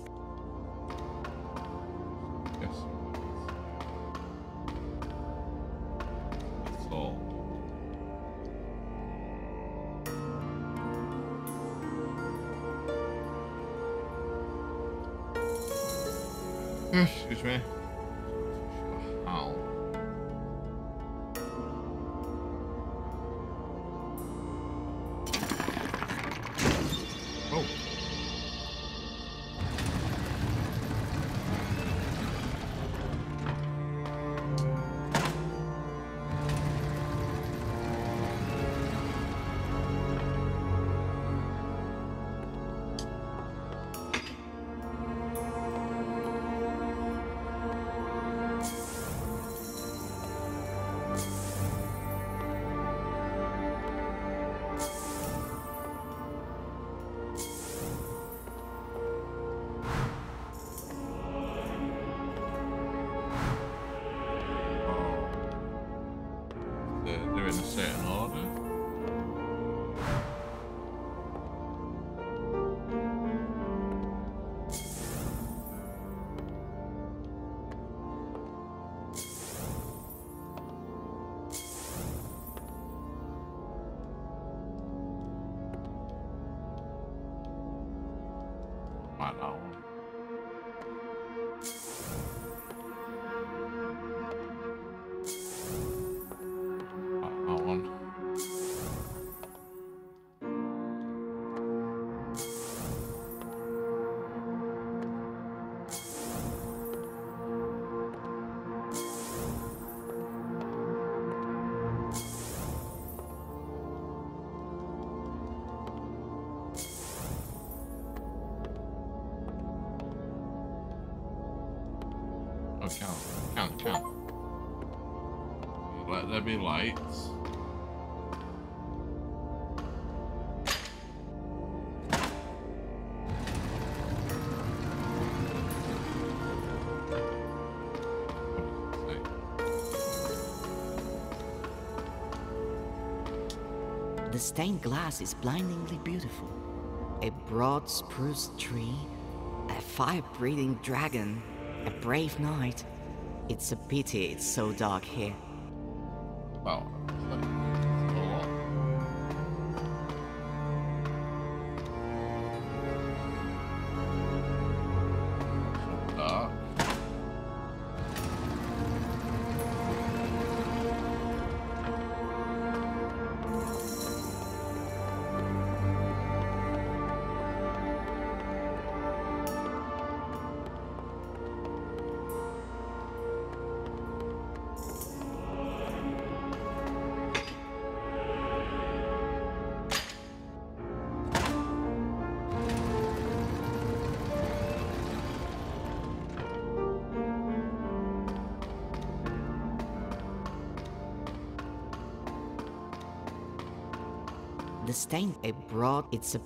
Count, count, count. Let there be lights. The stained glass is blindingly beautiful. A broad spruce tree, a fire-breathing dragon, a brave knight. It's a pity it's so dark here. a broad, it's a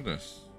at this.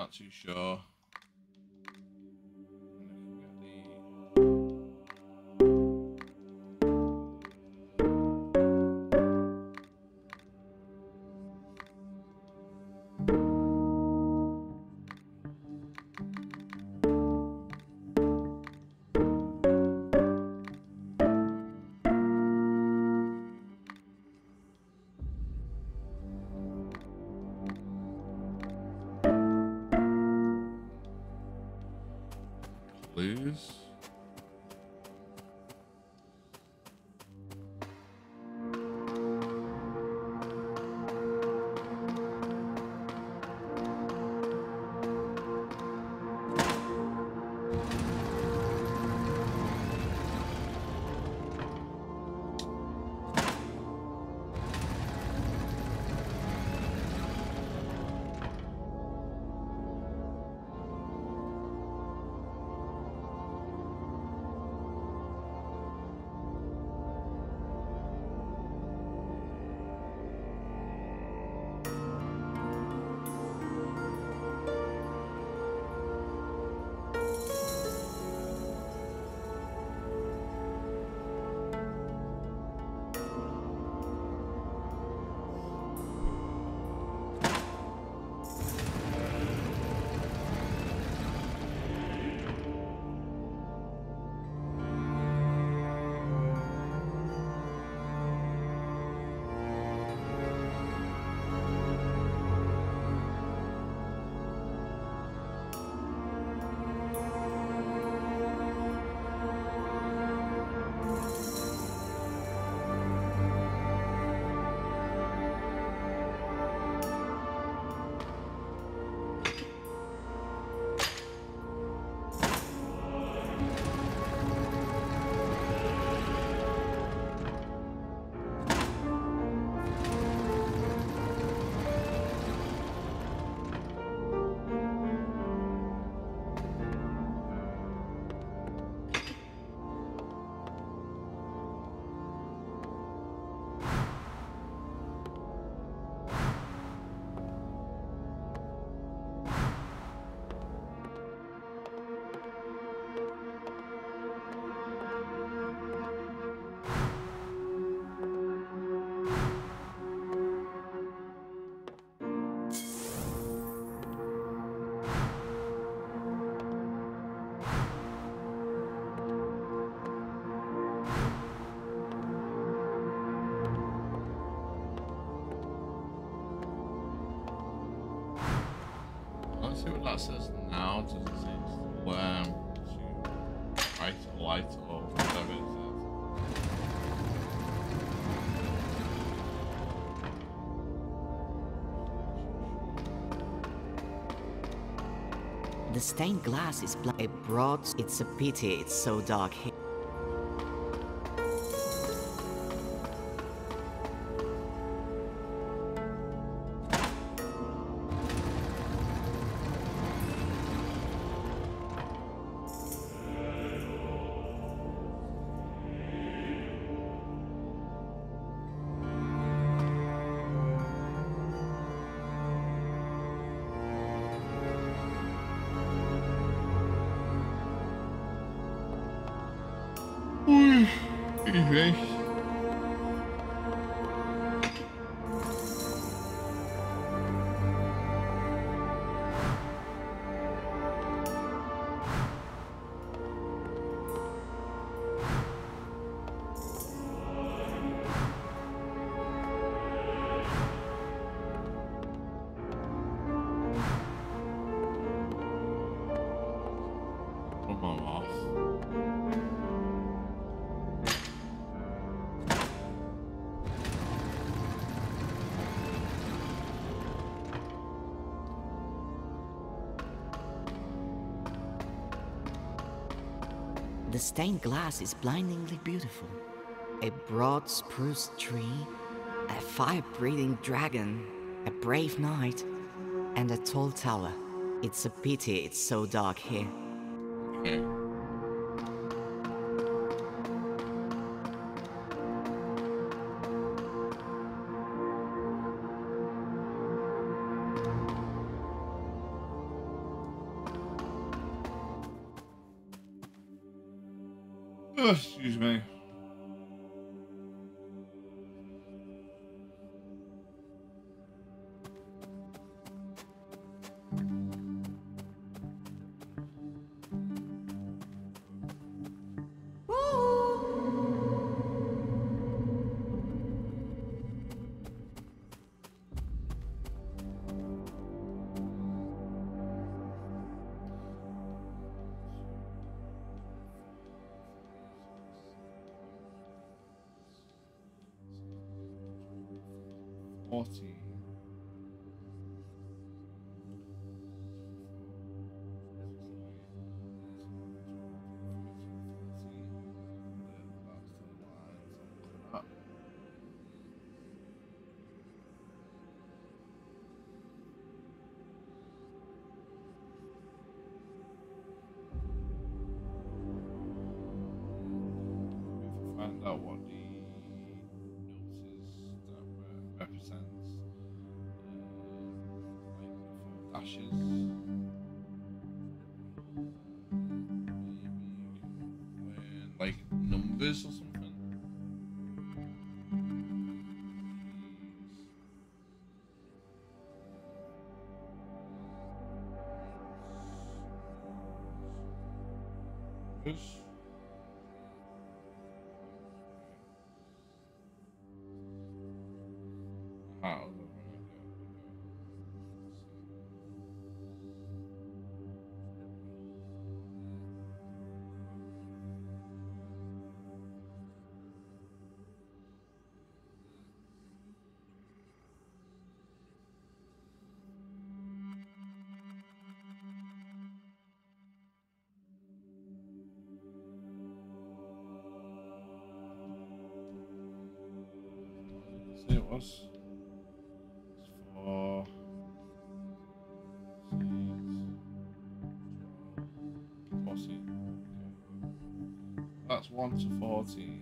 Not too sure. Clues. See what that says now. Does it say to bright light or whatever it says? The stained glass is black. It brought. It's a pity it's so dark here. Stained glass is blindingly beautiful. A broad spruce tree, a fire-breathing dragon, a brave knight, and a tall tower. It's a pity it's so dark here. Hmm. 1 to 14.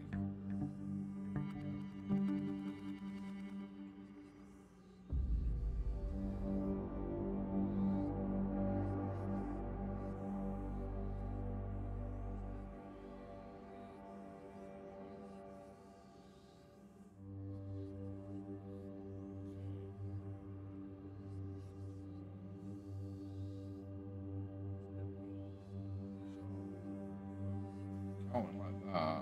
uh,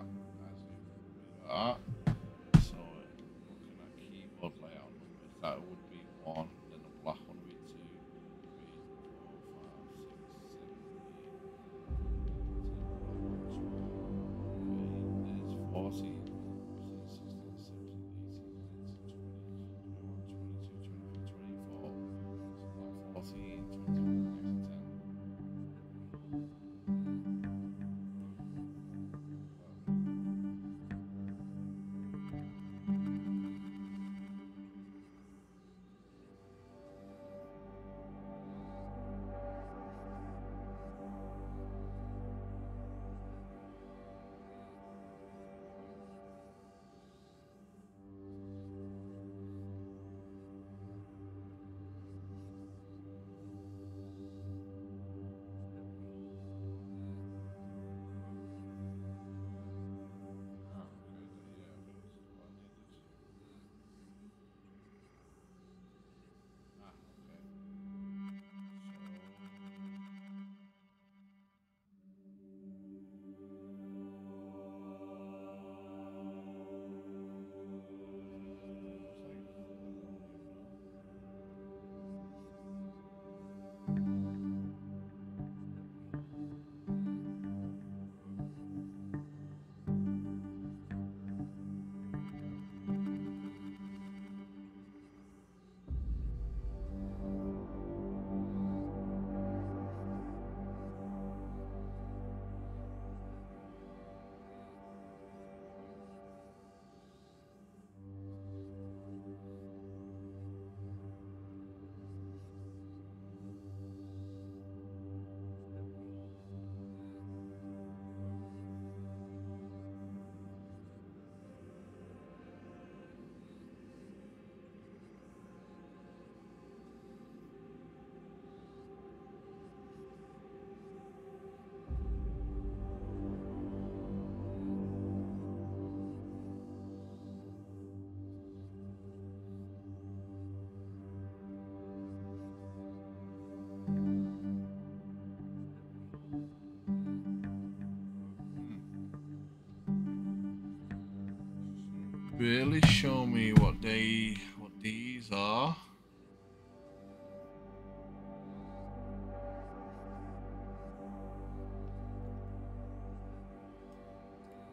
really show me what they what these are.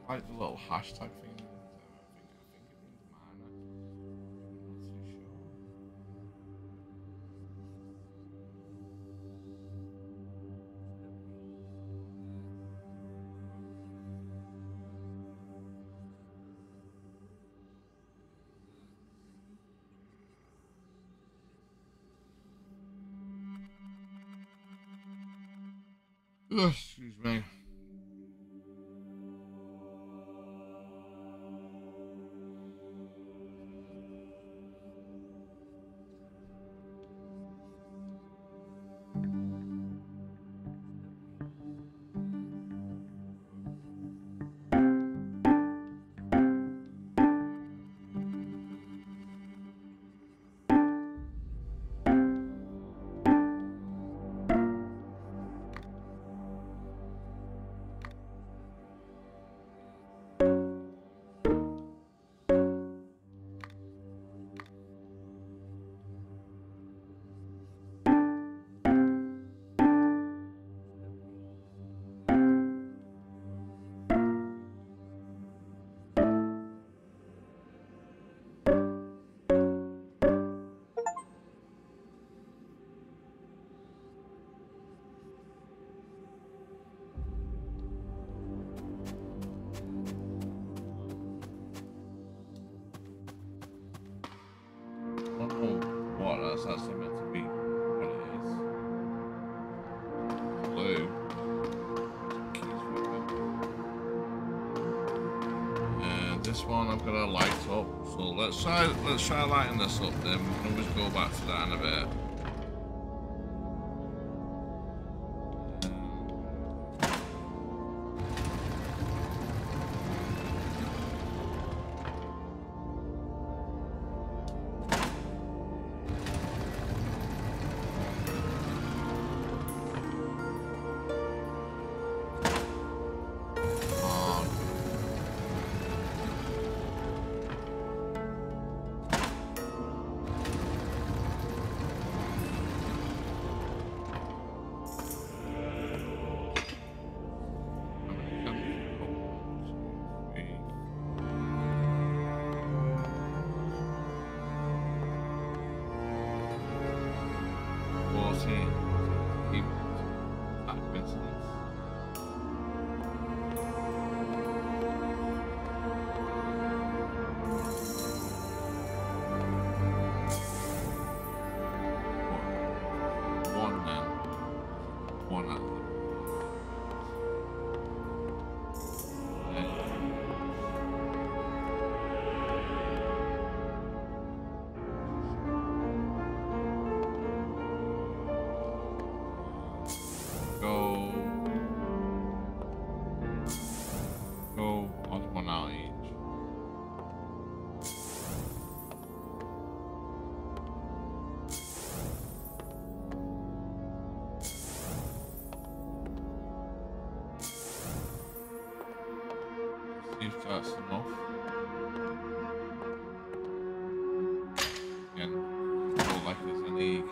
Like the little hashtag thing. That's actually meant to be. What it is. Blue. It. And this one I've got to light up. So let's try let's try lighting this up then. We can always go back to that in a bit.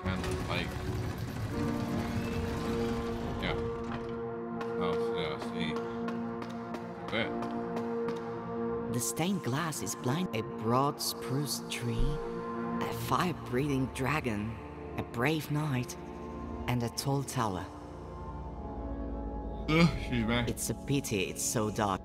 Kind of like. Yeah. Oh, yeah, see. Good. The stained glass is blind. A broad spruce tree, a fire-breathing dragon, a brave knight, and a tall tower. Ugh, excuse me. It's a pity it's so dark.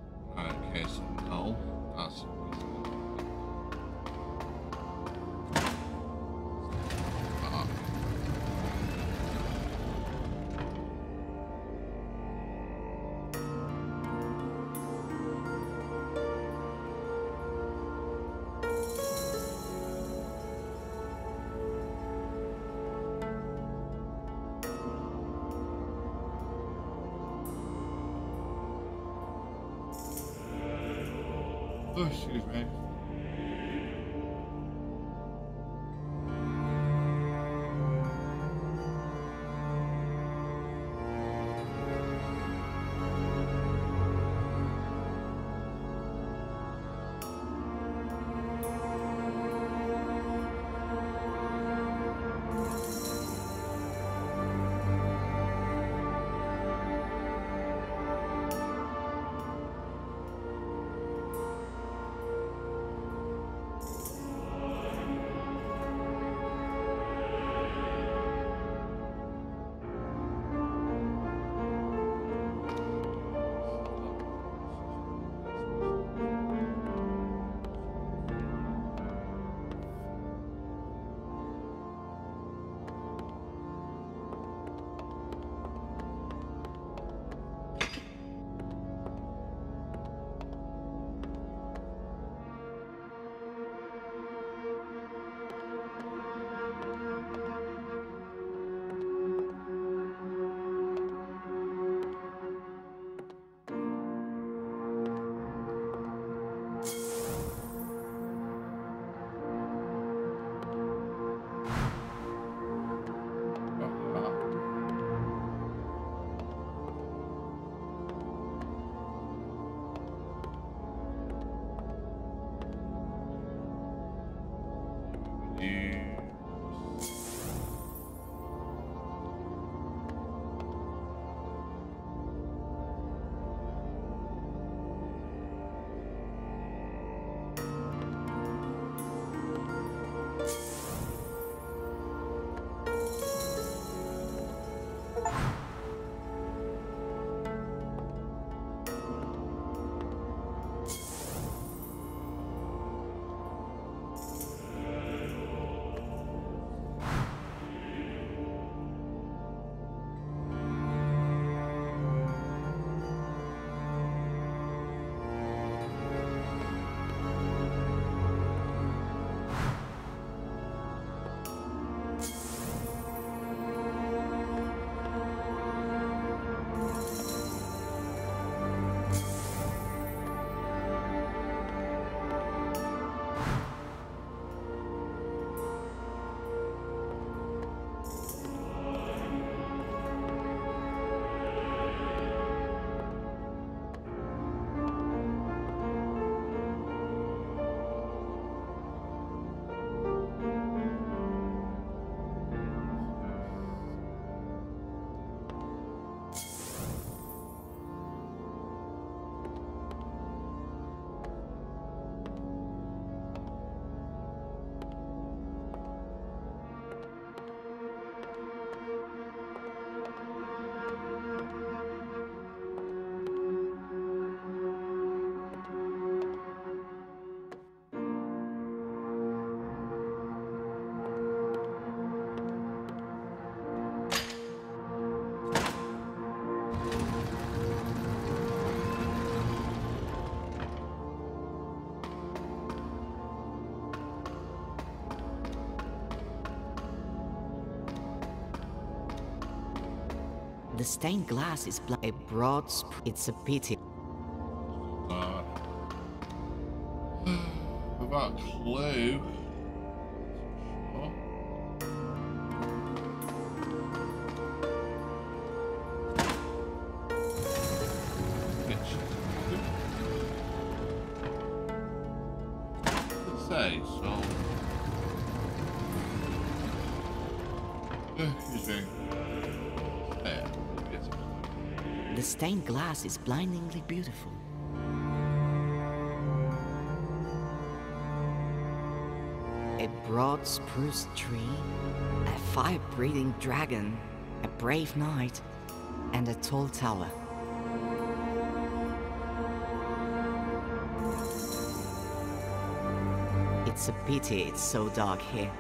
Stained glass is. A broad sp- It's a pity. Uh, without clue. Is blindingly beautiful. A broad spruce tree, a fire breathing dragon, a brave knight, and a tall tower. It's a pity it's so dark here.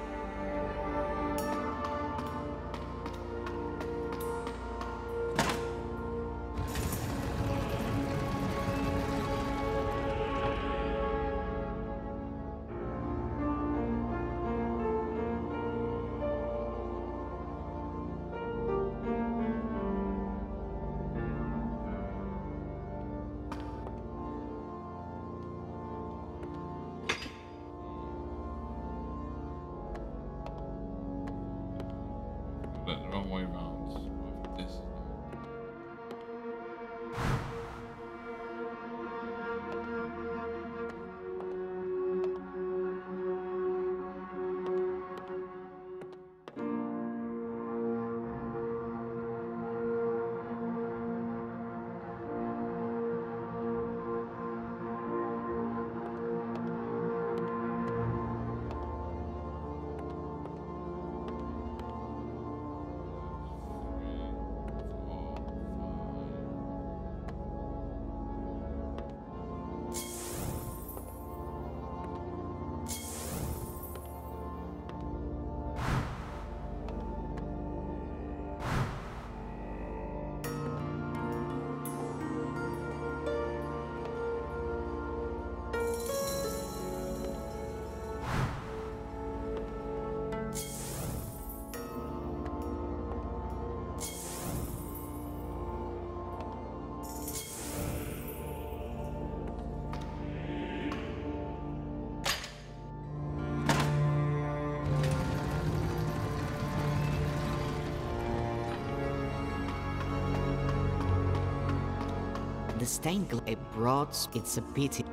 Stained glass, broad, sp- it's a pity.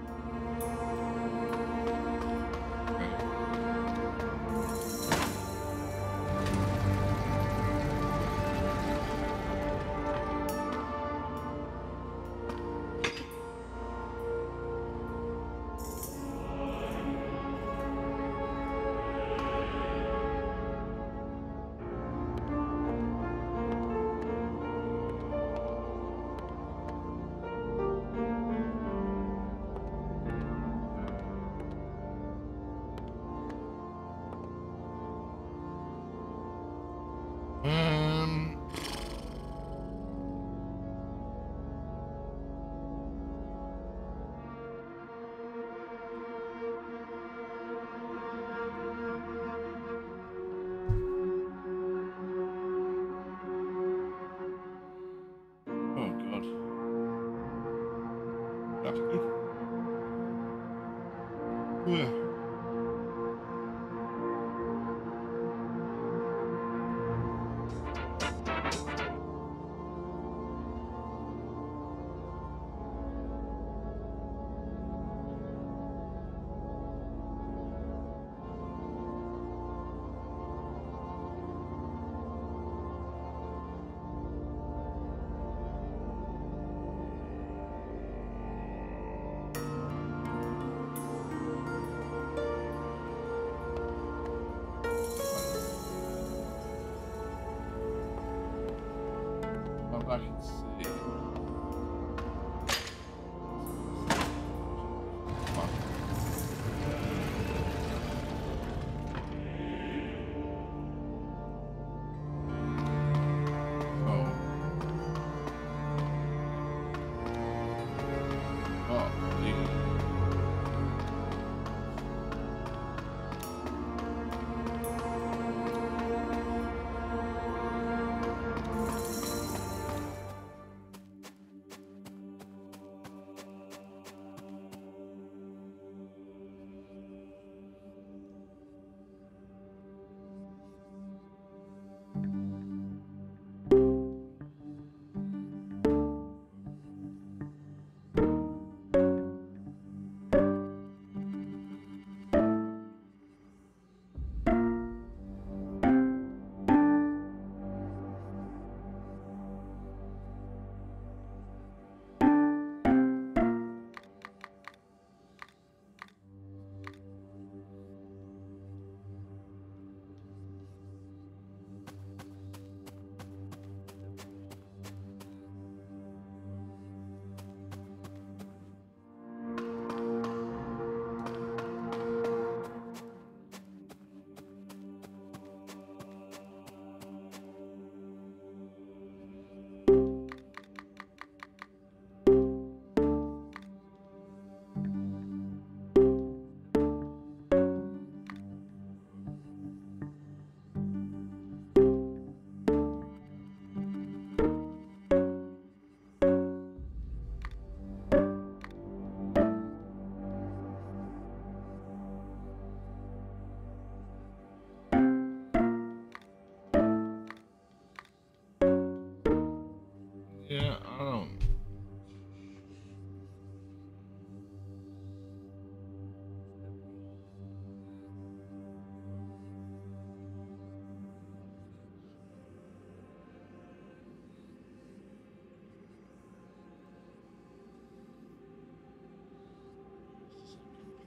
Yeah, I don't.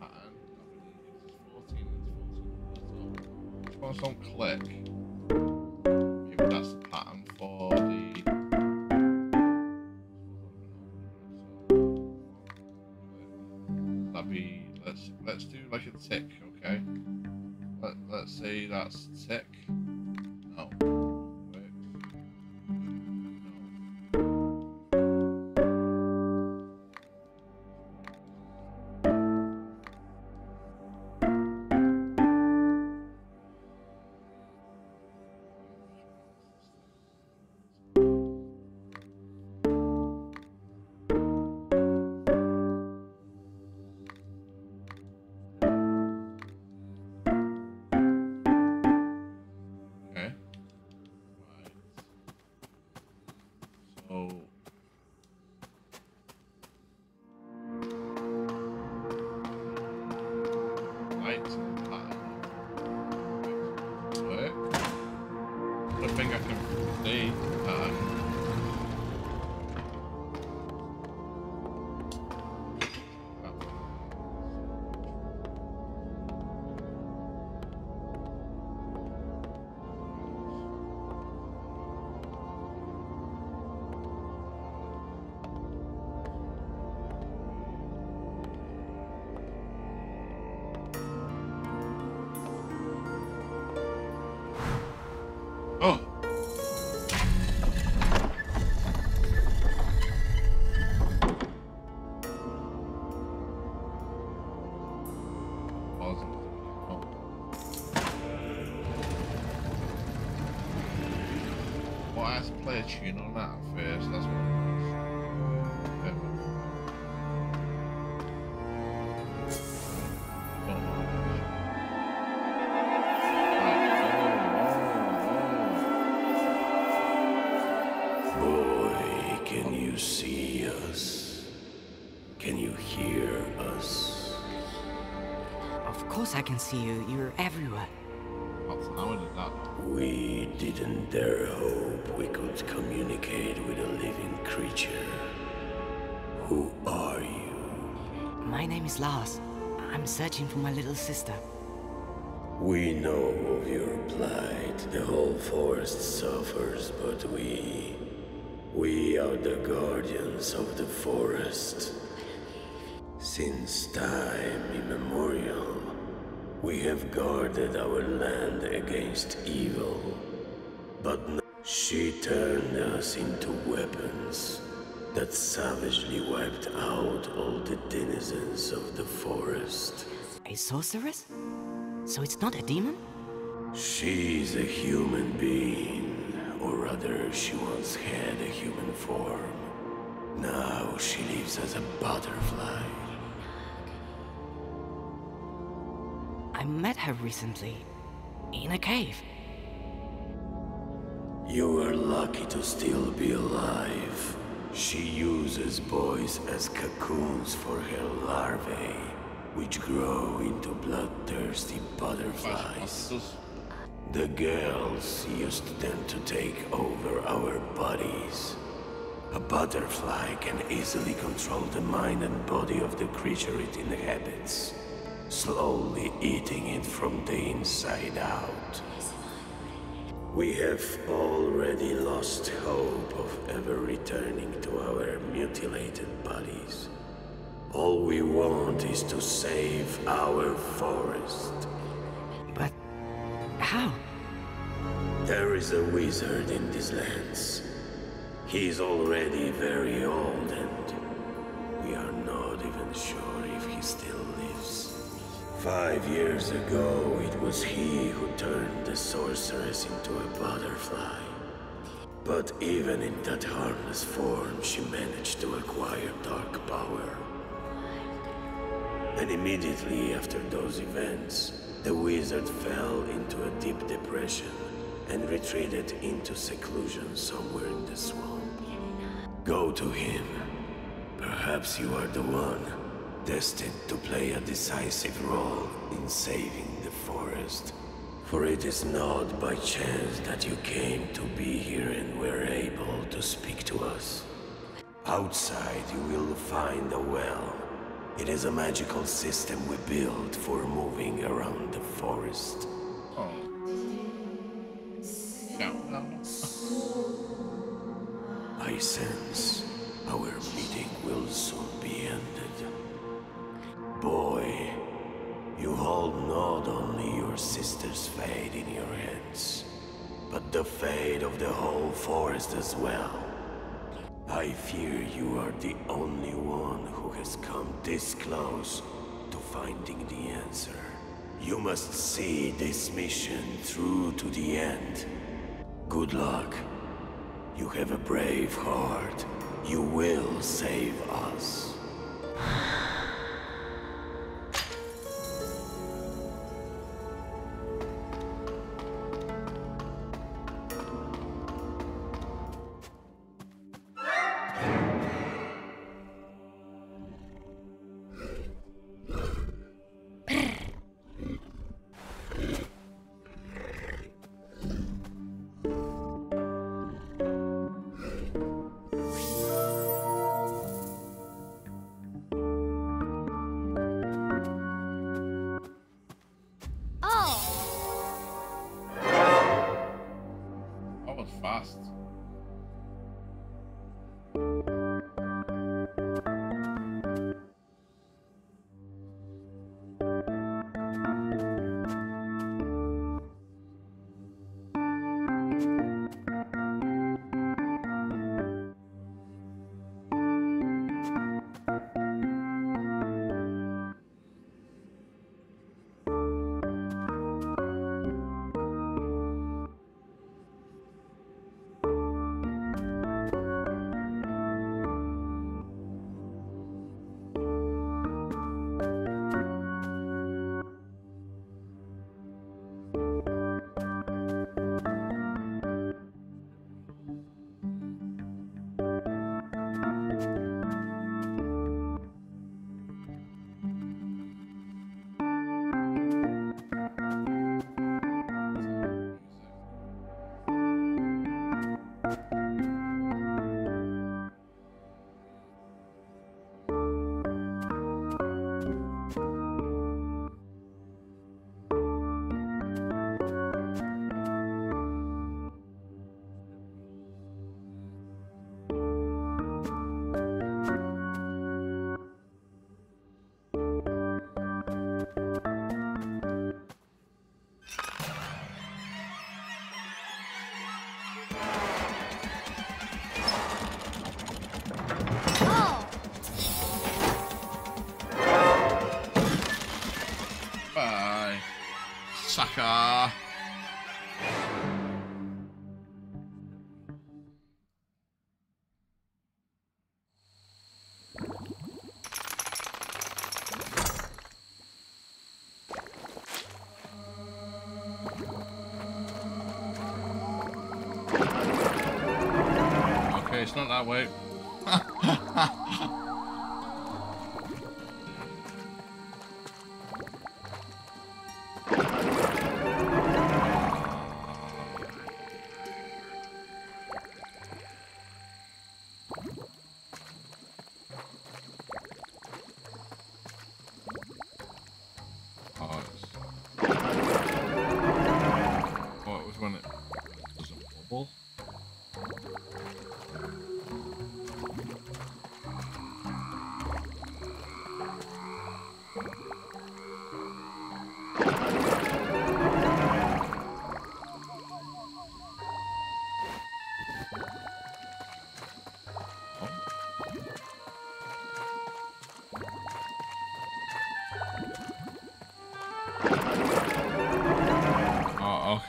pattern. I believe it's 14 it's 14. So, don't click. Let's do tune on that first. That's what it was. Okay. Don't know. Right. Boy, can you see us? Can you hear us? Of course I can see you. You're everywhere. oh. That's how I did that. We didn't dare hope could communicate with a living creature. Who are you? My name is Lars. I'm searching for my little sister. We know of your plight. The whole forest suffers, but we. We are the guardians of the forest. Since time immemorial, we have guarded our land against evil. But n- she turned us into weapons that savagely wiped out all the denizens of the forest. A sorceress? So it's not a demon? She's a human being, or rather, she once had a human form. Now she lives as a butterfly. I met her recently. In a cave. You are lucky to still be alive. She uses boys as cocoons for her larvae, which grow into bloodthirsty butterflies. The girls used them to take over our bodies. A butterfly can easily control the mind and body of the creature it inhabits, slowly eating it from the inside out. We have already lost hope of ever returning to our mutilated bodies. All we want is to save our forest. But how? There is a wizard in these lands. He is already very old and we are not even sure if he still. Five years ago, it was he who turned the sorceress into a butterfly. But even in that harmless form, she managed to acquire dark power. And immediately after those events, the wizard fell into a deep depression and retreated into seclusion somewhere in the swamp. Go to him. Perhaps you are the one destined to play a decisive role in saving the forest. For it is not by chance that you came to be here and were able to speak to us. Outside, you will find a well. It is a magical system we built for moving around the forest. Oh. Yeah. I sense our meeting will soon be ended. Boy, you hold not only your sister's fate in your hands, but the fate of the whole forest as well. I fear you are the only one who has come this close to finding the answer. You must see this mission through to the end. Good luck. You have a brave heart. You will save us. Not that way.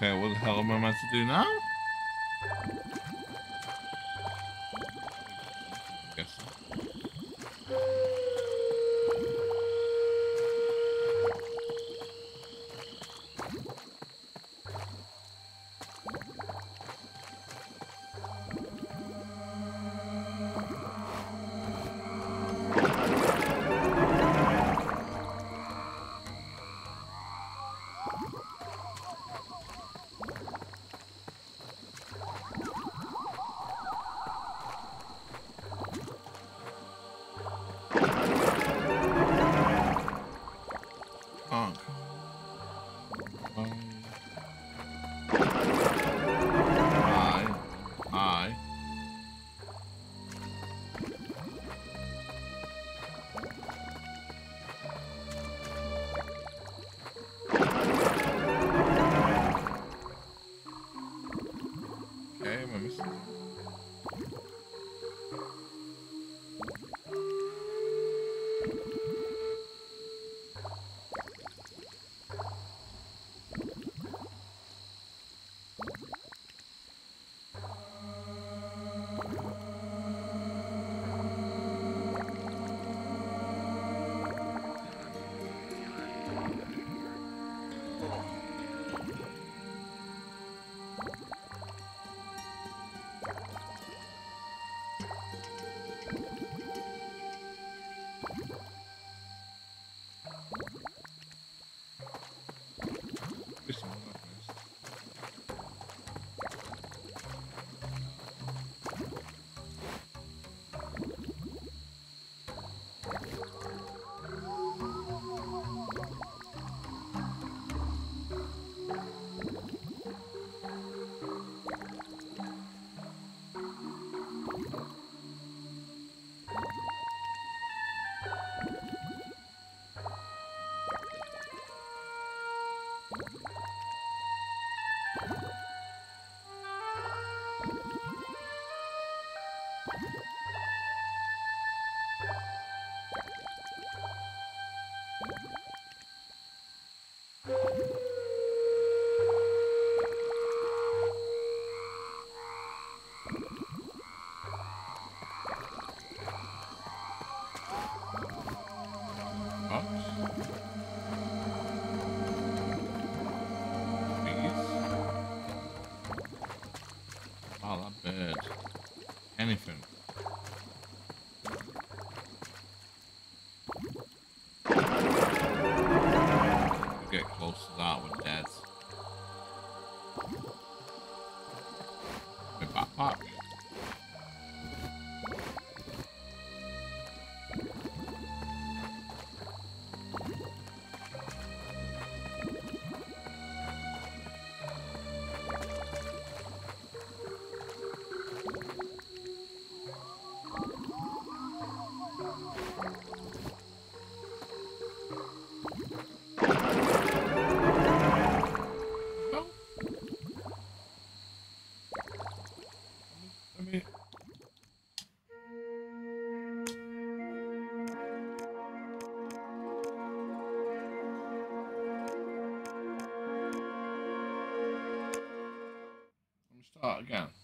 Okay. What the hell am I meant to do now? Anything. Start again.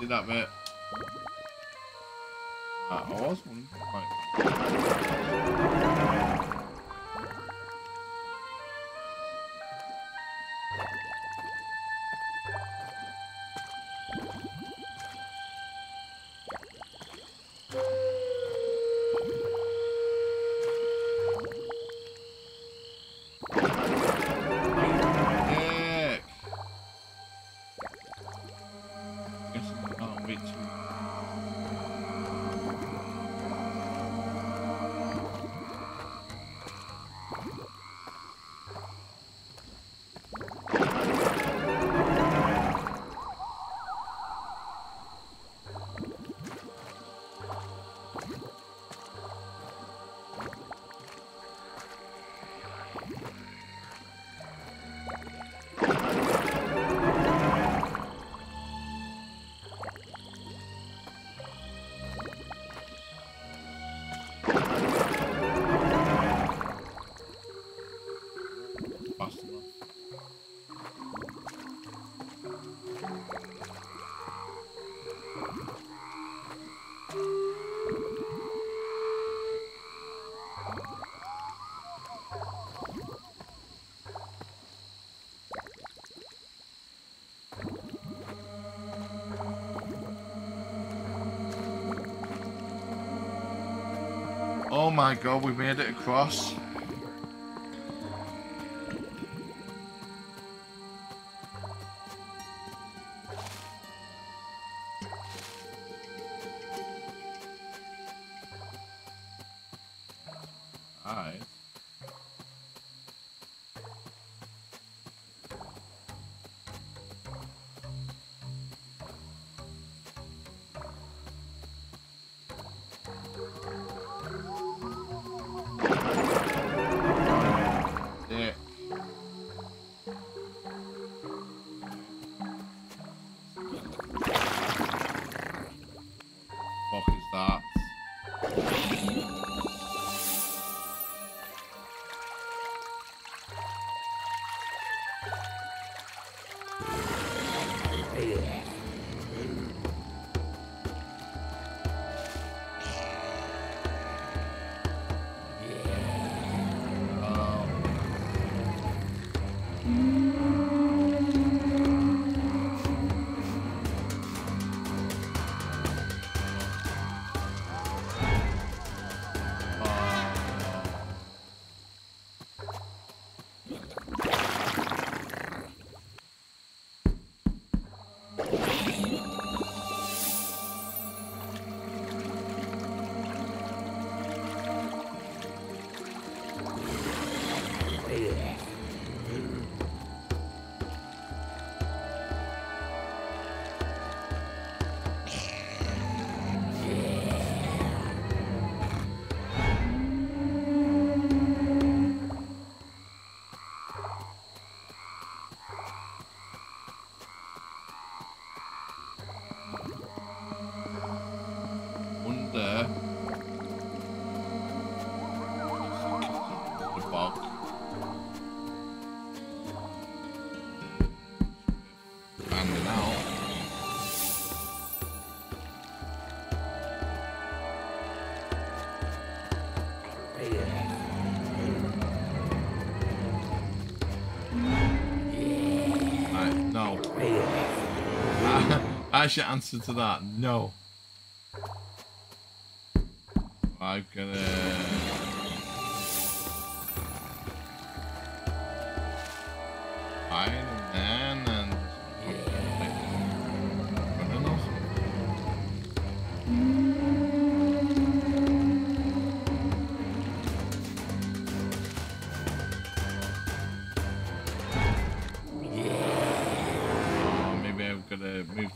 See that bit. my god, we made it across. That's your answer to that. No. I'm gonna... Fine, then, and... Yeah. Oh, maybe I've to move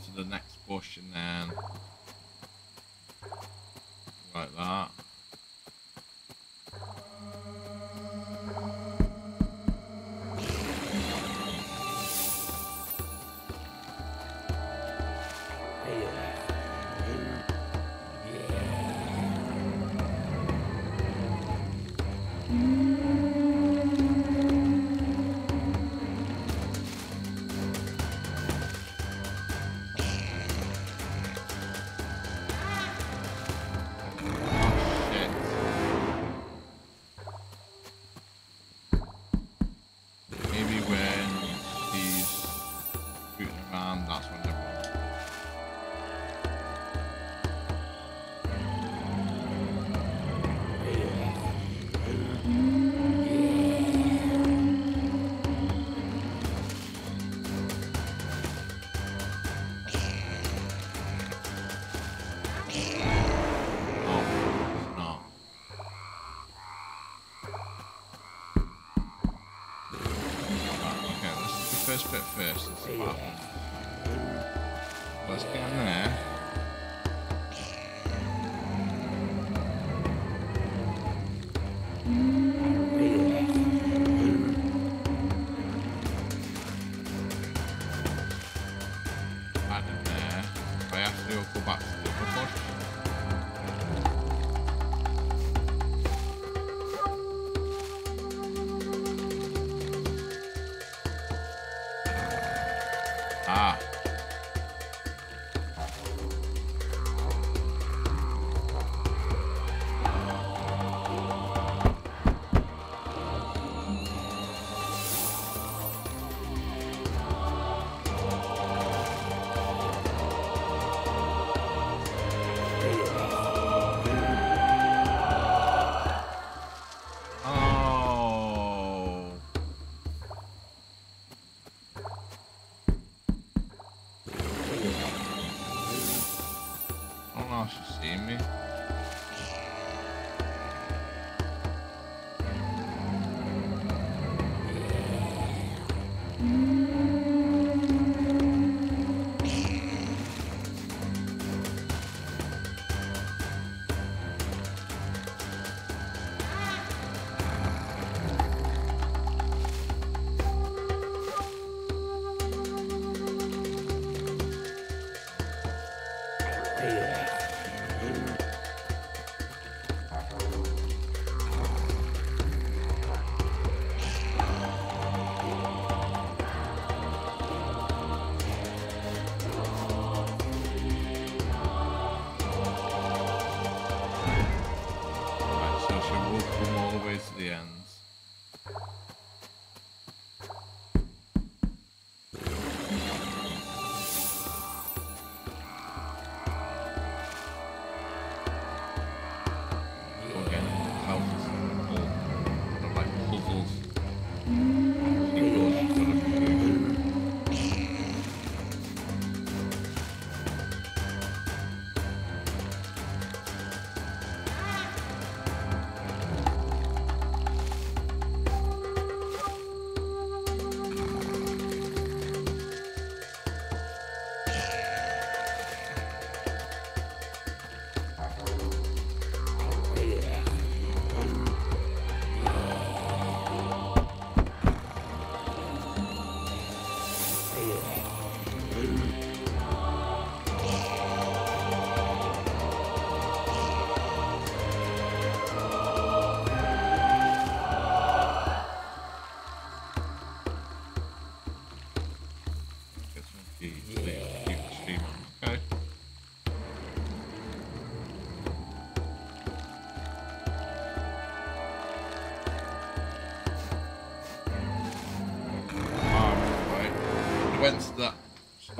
Ah.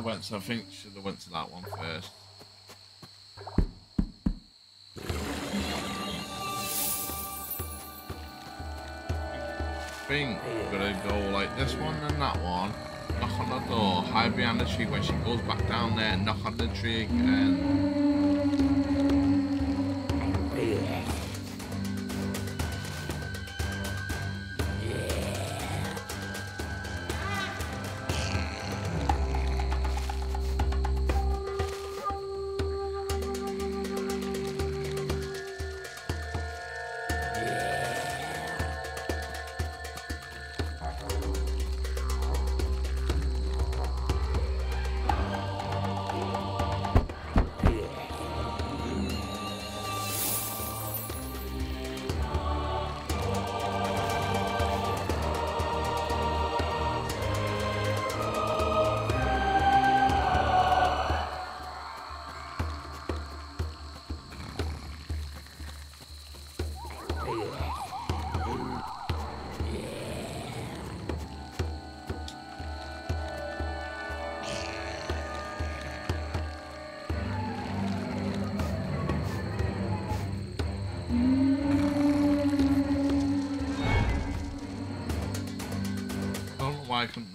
Went. I think should have went to that one first. I think we're gonna go like this one and that one. Knock on the door, hide behind the tree when she goes back down there, knock on the tree again. Why I couldn't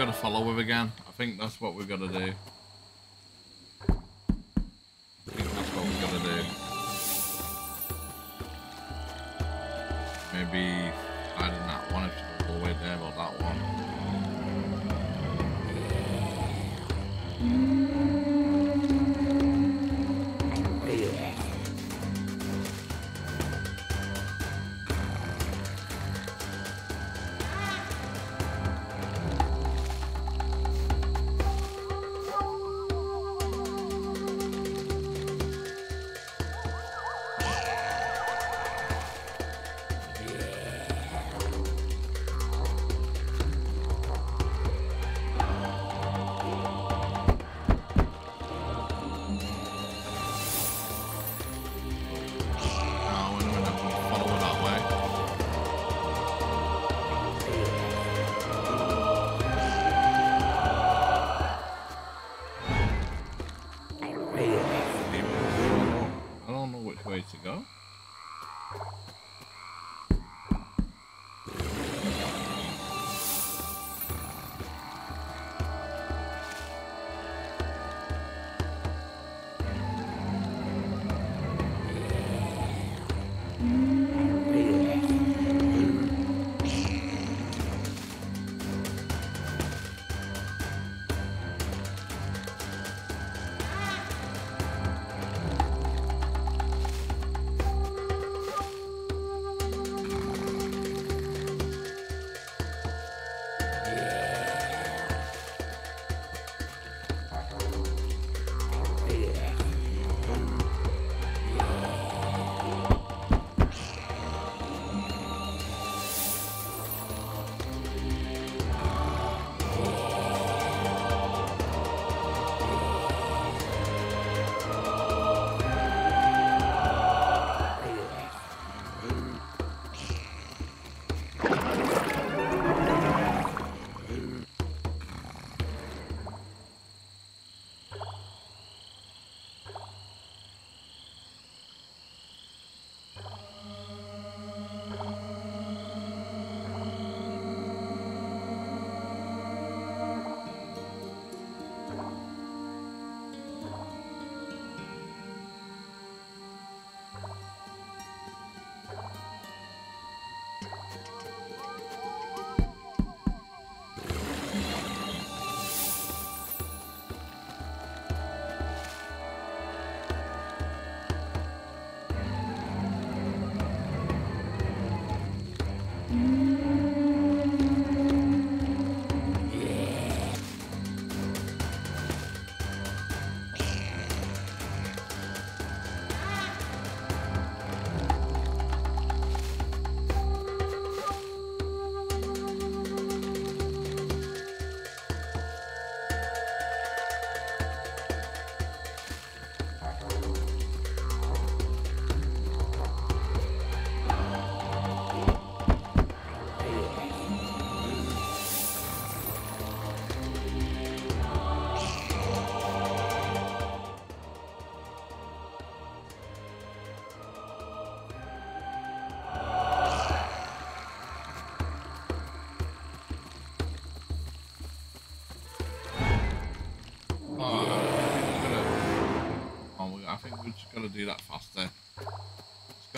Think gonna follow with again. I think that's what we've we're gonna do.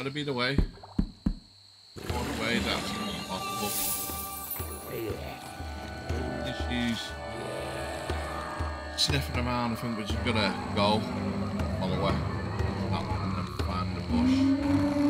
Gotta be the way. The way that's not possible. Issues. Sniffing around, I think we're just gonna go all the way. Not and then find the bush.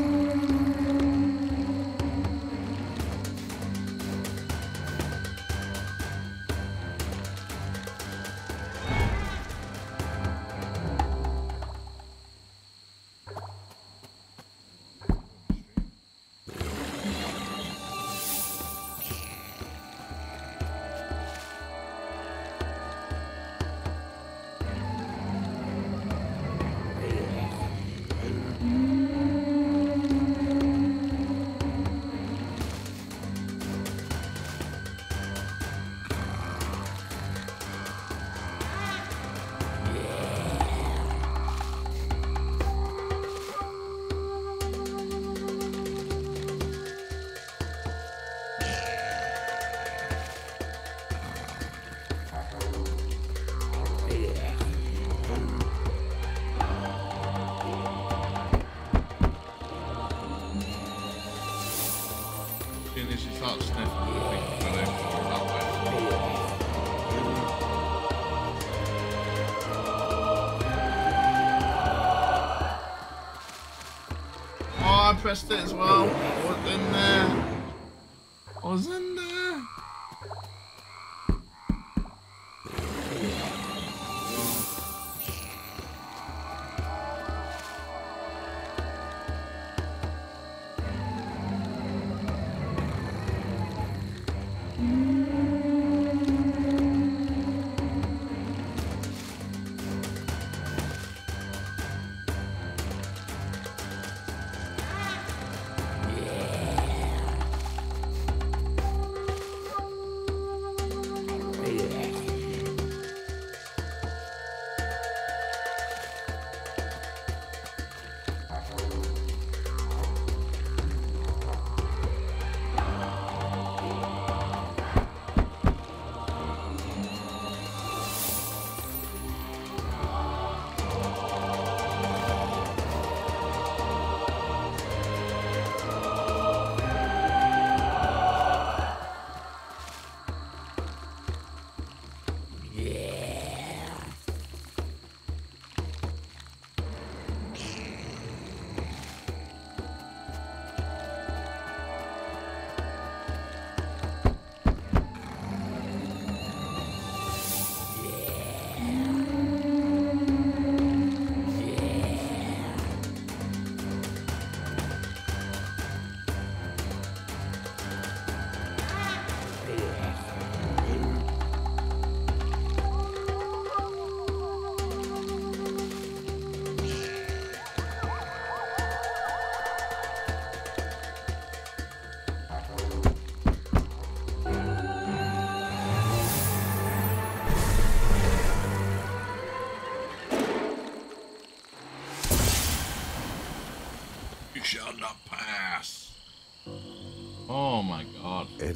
Oh, it as well.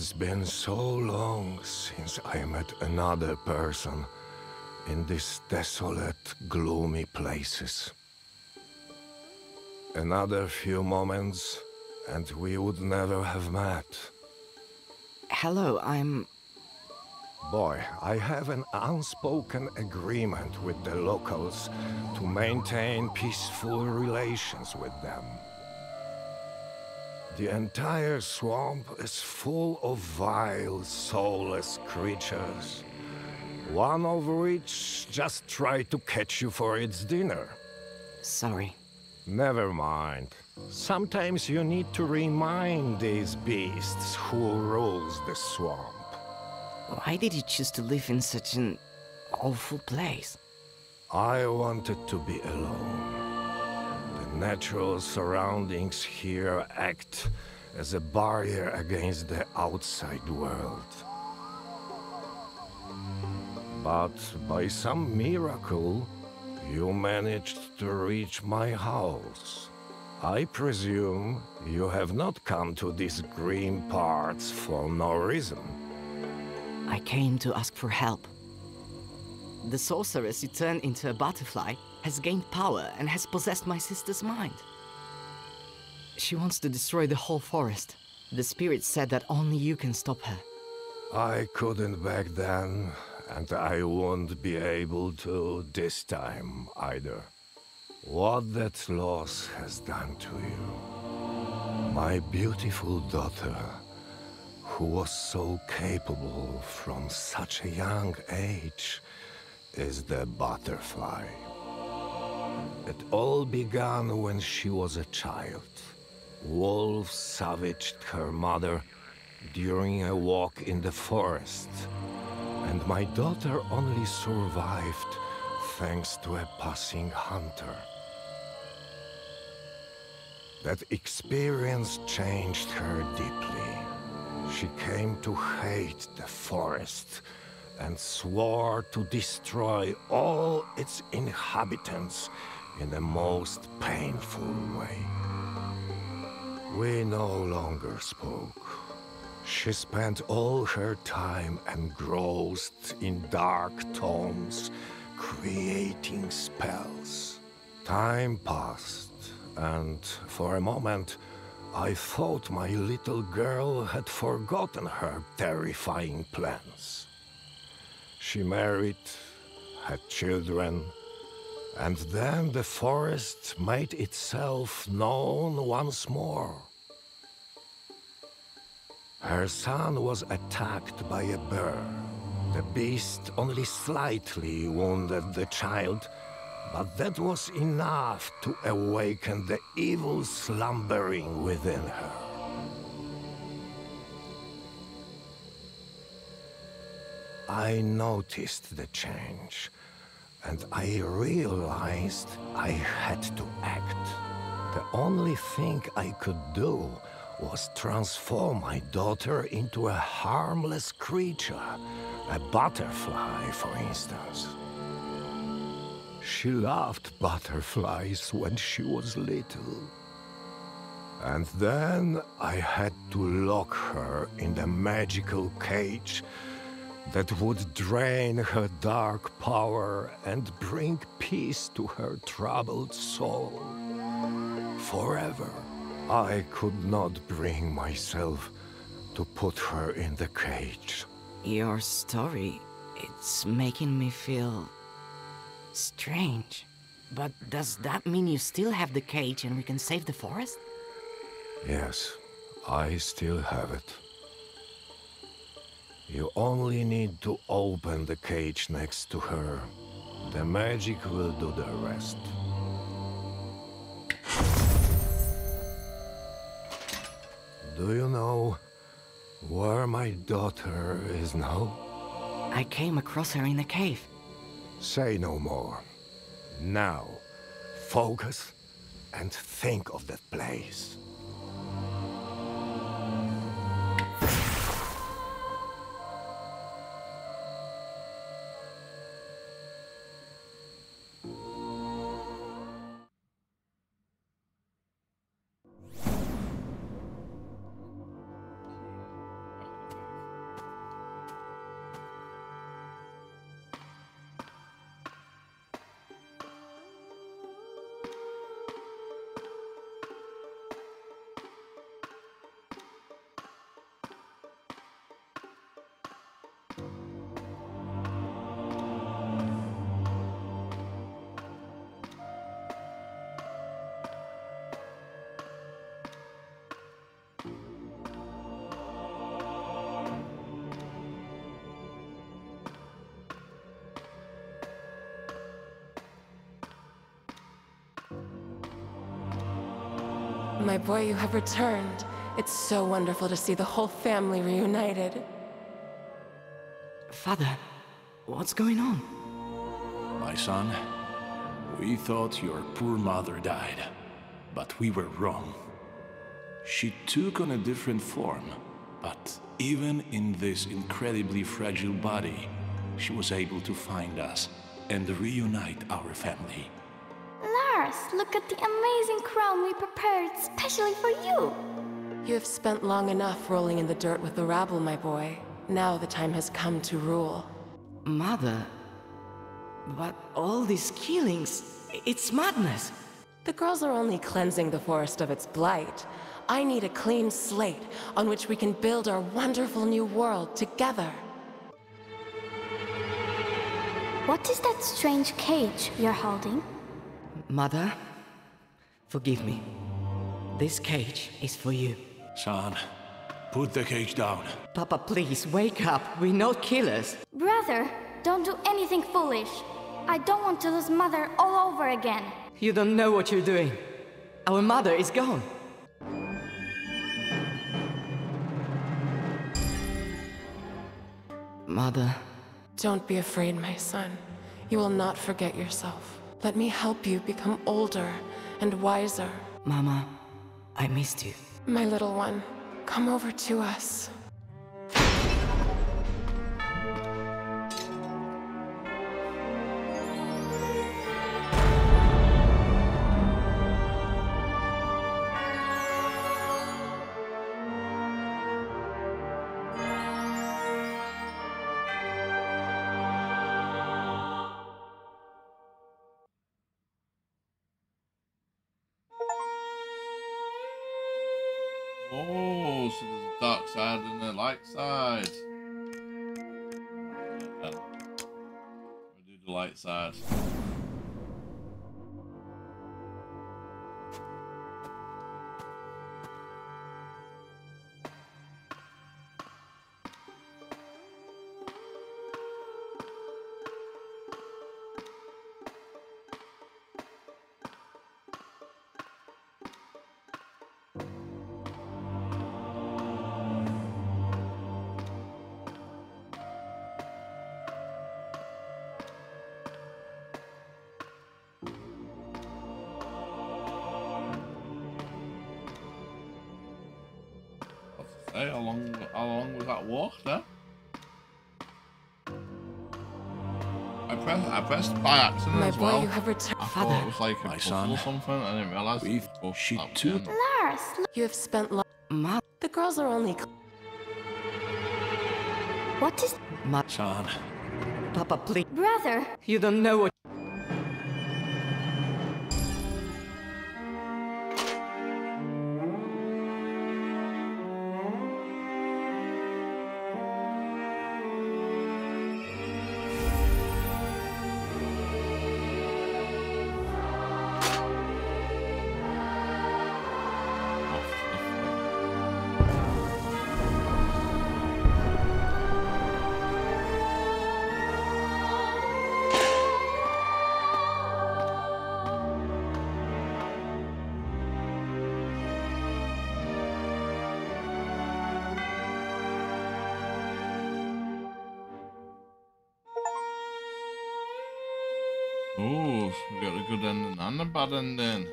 It's been so long since I met another person in these desolate, gloomy places. Another few moments, and we would never have met. Hello, I'm. Boy, I have an unspoken agreement with the locals to maintain peaceful relations with them. The entire swamp is full of vile, soulless creatures. One of which just tried to catch you for its dinner. Sorry. Never mind. Sometimes you need to remind these beasts who rules the swamp. Why did you choose to live in such an awful place? I wanted to be alone. Natural surroundings here act as a barrier against the outside world. But by some miracle, you managed to reach my house. I presume you have not come to these green parts for no reason. I came to ask for help. The sorceress you turned into a butterfly has gained power and has possessed my sister's mind. She wants to destroy the whole forest. The spirit said that only you can stop her. I couldn't back then, and I won't be able to this time either. What that loss has done to you. My beautiful daughter, who was so capable from such a young age, is the butterfly. It all began when she was a child. Wolves savaged her mother during a walk in the forest, and my daughter only survived thanks to a passing hunter. That experience changed her deeply. She came to hate the forest and swore to destroy all its inhabitants in the most painful way. We no longer spoke. She spent all her time engrossed in dark tomes, creating spells. Time passed, and for a moment, I thought my little girl had forgotten her terrifying plans. She married, had children, and then the forest made itself known once more. Her son was attacked by a bear. The beast only slightly wounded the child, but that was enough to awaken the evil slumbering within her. I noticed the change, and I realized I had to act. The only thing I could do was transform my daughter into a harmless creature, a butterfly, for instance. She loved butterflies when she was little. And then I had to lock her in the magical cage that would drain her dark power and bring peace to her troubled soul. Forever. I could not bring myself to put her in the cage. Your story, it's making me feel strange. But does that mean you still have the cage and we can save the forest? Yes, I still have it. You only need to open the cage next to her. The magic will do the rest. Do you know where my daughter is now? I came across her in the cave. Say no more. Now, focus and think of that place. My boy, you have returned. It's so wonderful to see the whole family reunited. Father, what's going on? My son, we thought your poor mother died, but we were wrong. She took on a different form, but even in this incredibly fragile body, she was able to find us and reunite our family. Lars, look at the amazing crown we prepared specially for you. You have spent long enough rolling in the dirt with the rabble, my boy. Now the time has come to rule. Mother, but all these killings, it's madness. The girls are only cleansing the forest of its blight. I need a clean slate on which we can build our wonderful new world together. What is that strange cage you're holding? Mother, forgive me. This cage is for you. Son, put the cage down. Papa, please, wake up. We're not killers. Brother, don't do anything foolish. I don't want to lose Mother all over again. You don't know what you're doing. Our mother is gone. Mother, Don't be afraid, my son. You will not forget yourself. Let me help you become older and wiser. Mama, I missed you. My little one, come over to us. Pressed, I pressed by accident My as boy, well. you have returned. I thought it was like a My son, or something. I didn't realize. we- it was supposed- she that was took- the end. Lars, You have spent. Lo- Ma, the girls are only. what is. ma, Son, Papa, please. Brother, You don't know what. Ending.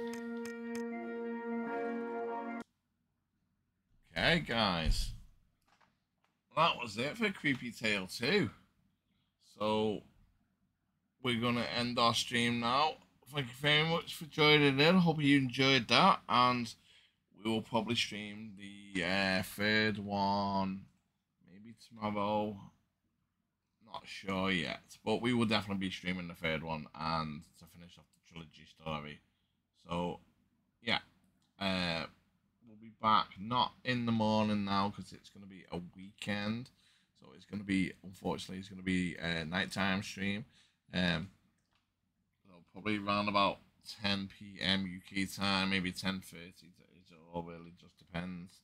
Okay, guys. That was it for Creepy Tale 2. So, we're going to end our stream now. Thank you very much for joining in. Hope you enjoyed that. And we will probably stream the uh, third one maybe tomorrow not sure yet, but we will definitely be streaming the third one and to finish off the trilogy story. So, yeah, uh, we'll be back not in the morning now because it's going to be a weekend. So it's going to be, unfortunately, it's going to be a nighttime stream. Um, so probably around about 10 p.m. UK time, maybe 10:30. It all really just depends.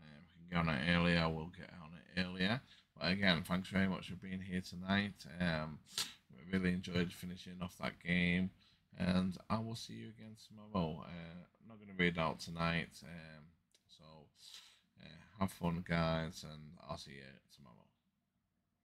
Um, can get on it earlier, we'll get on it earlier. But again, thanks very much for being here tonight. Um, we really enjoyed finishing off that game, and I will see you again tomorrow. Uh, I'm not going to read out tonight, um, so uh, have fun, guys, and I'll see you tomorrow.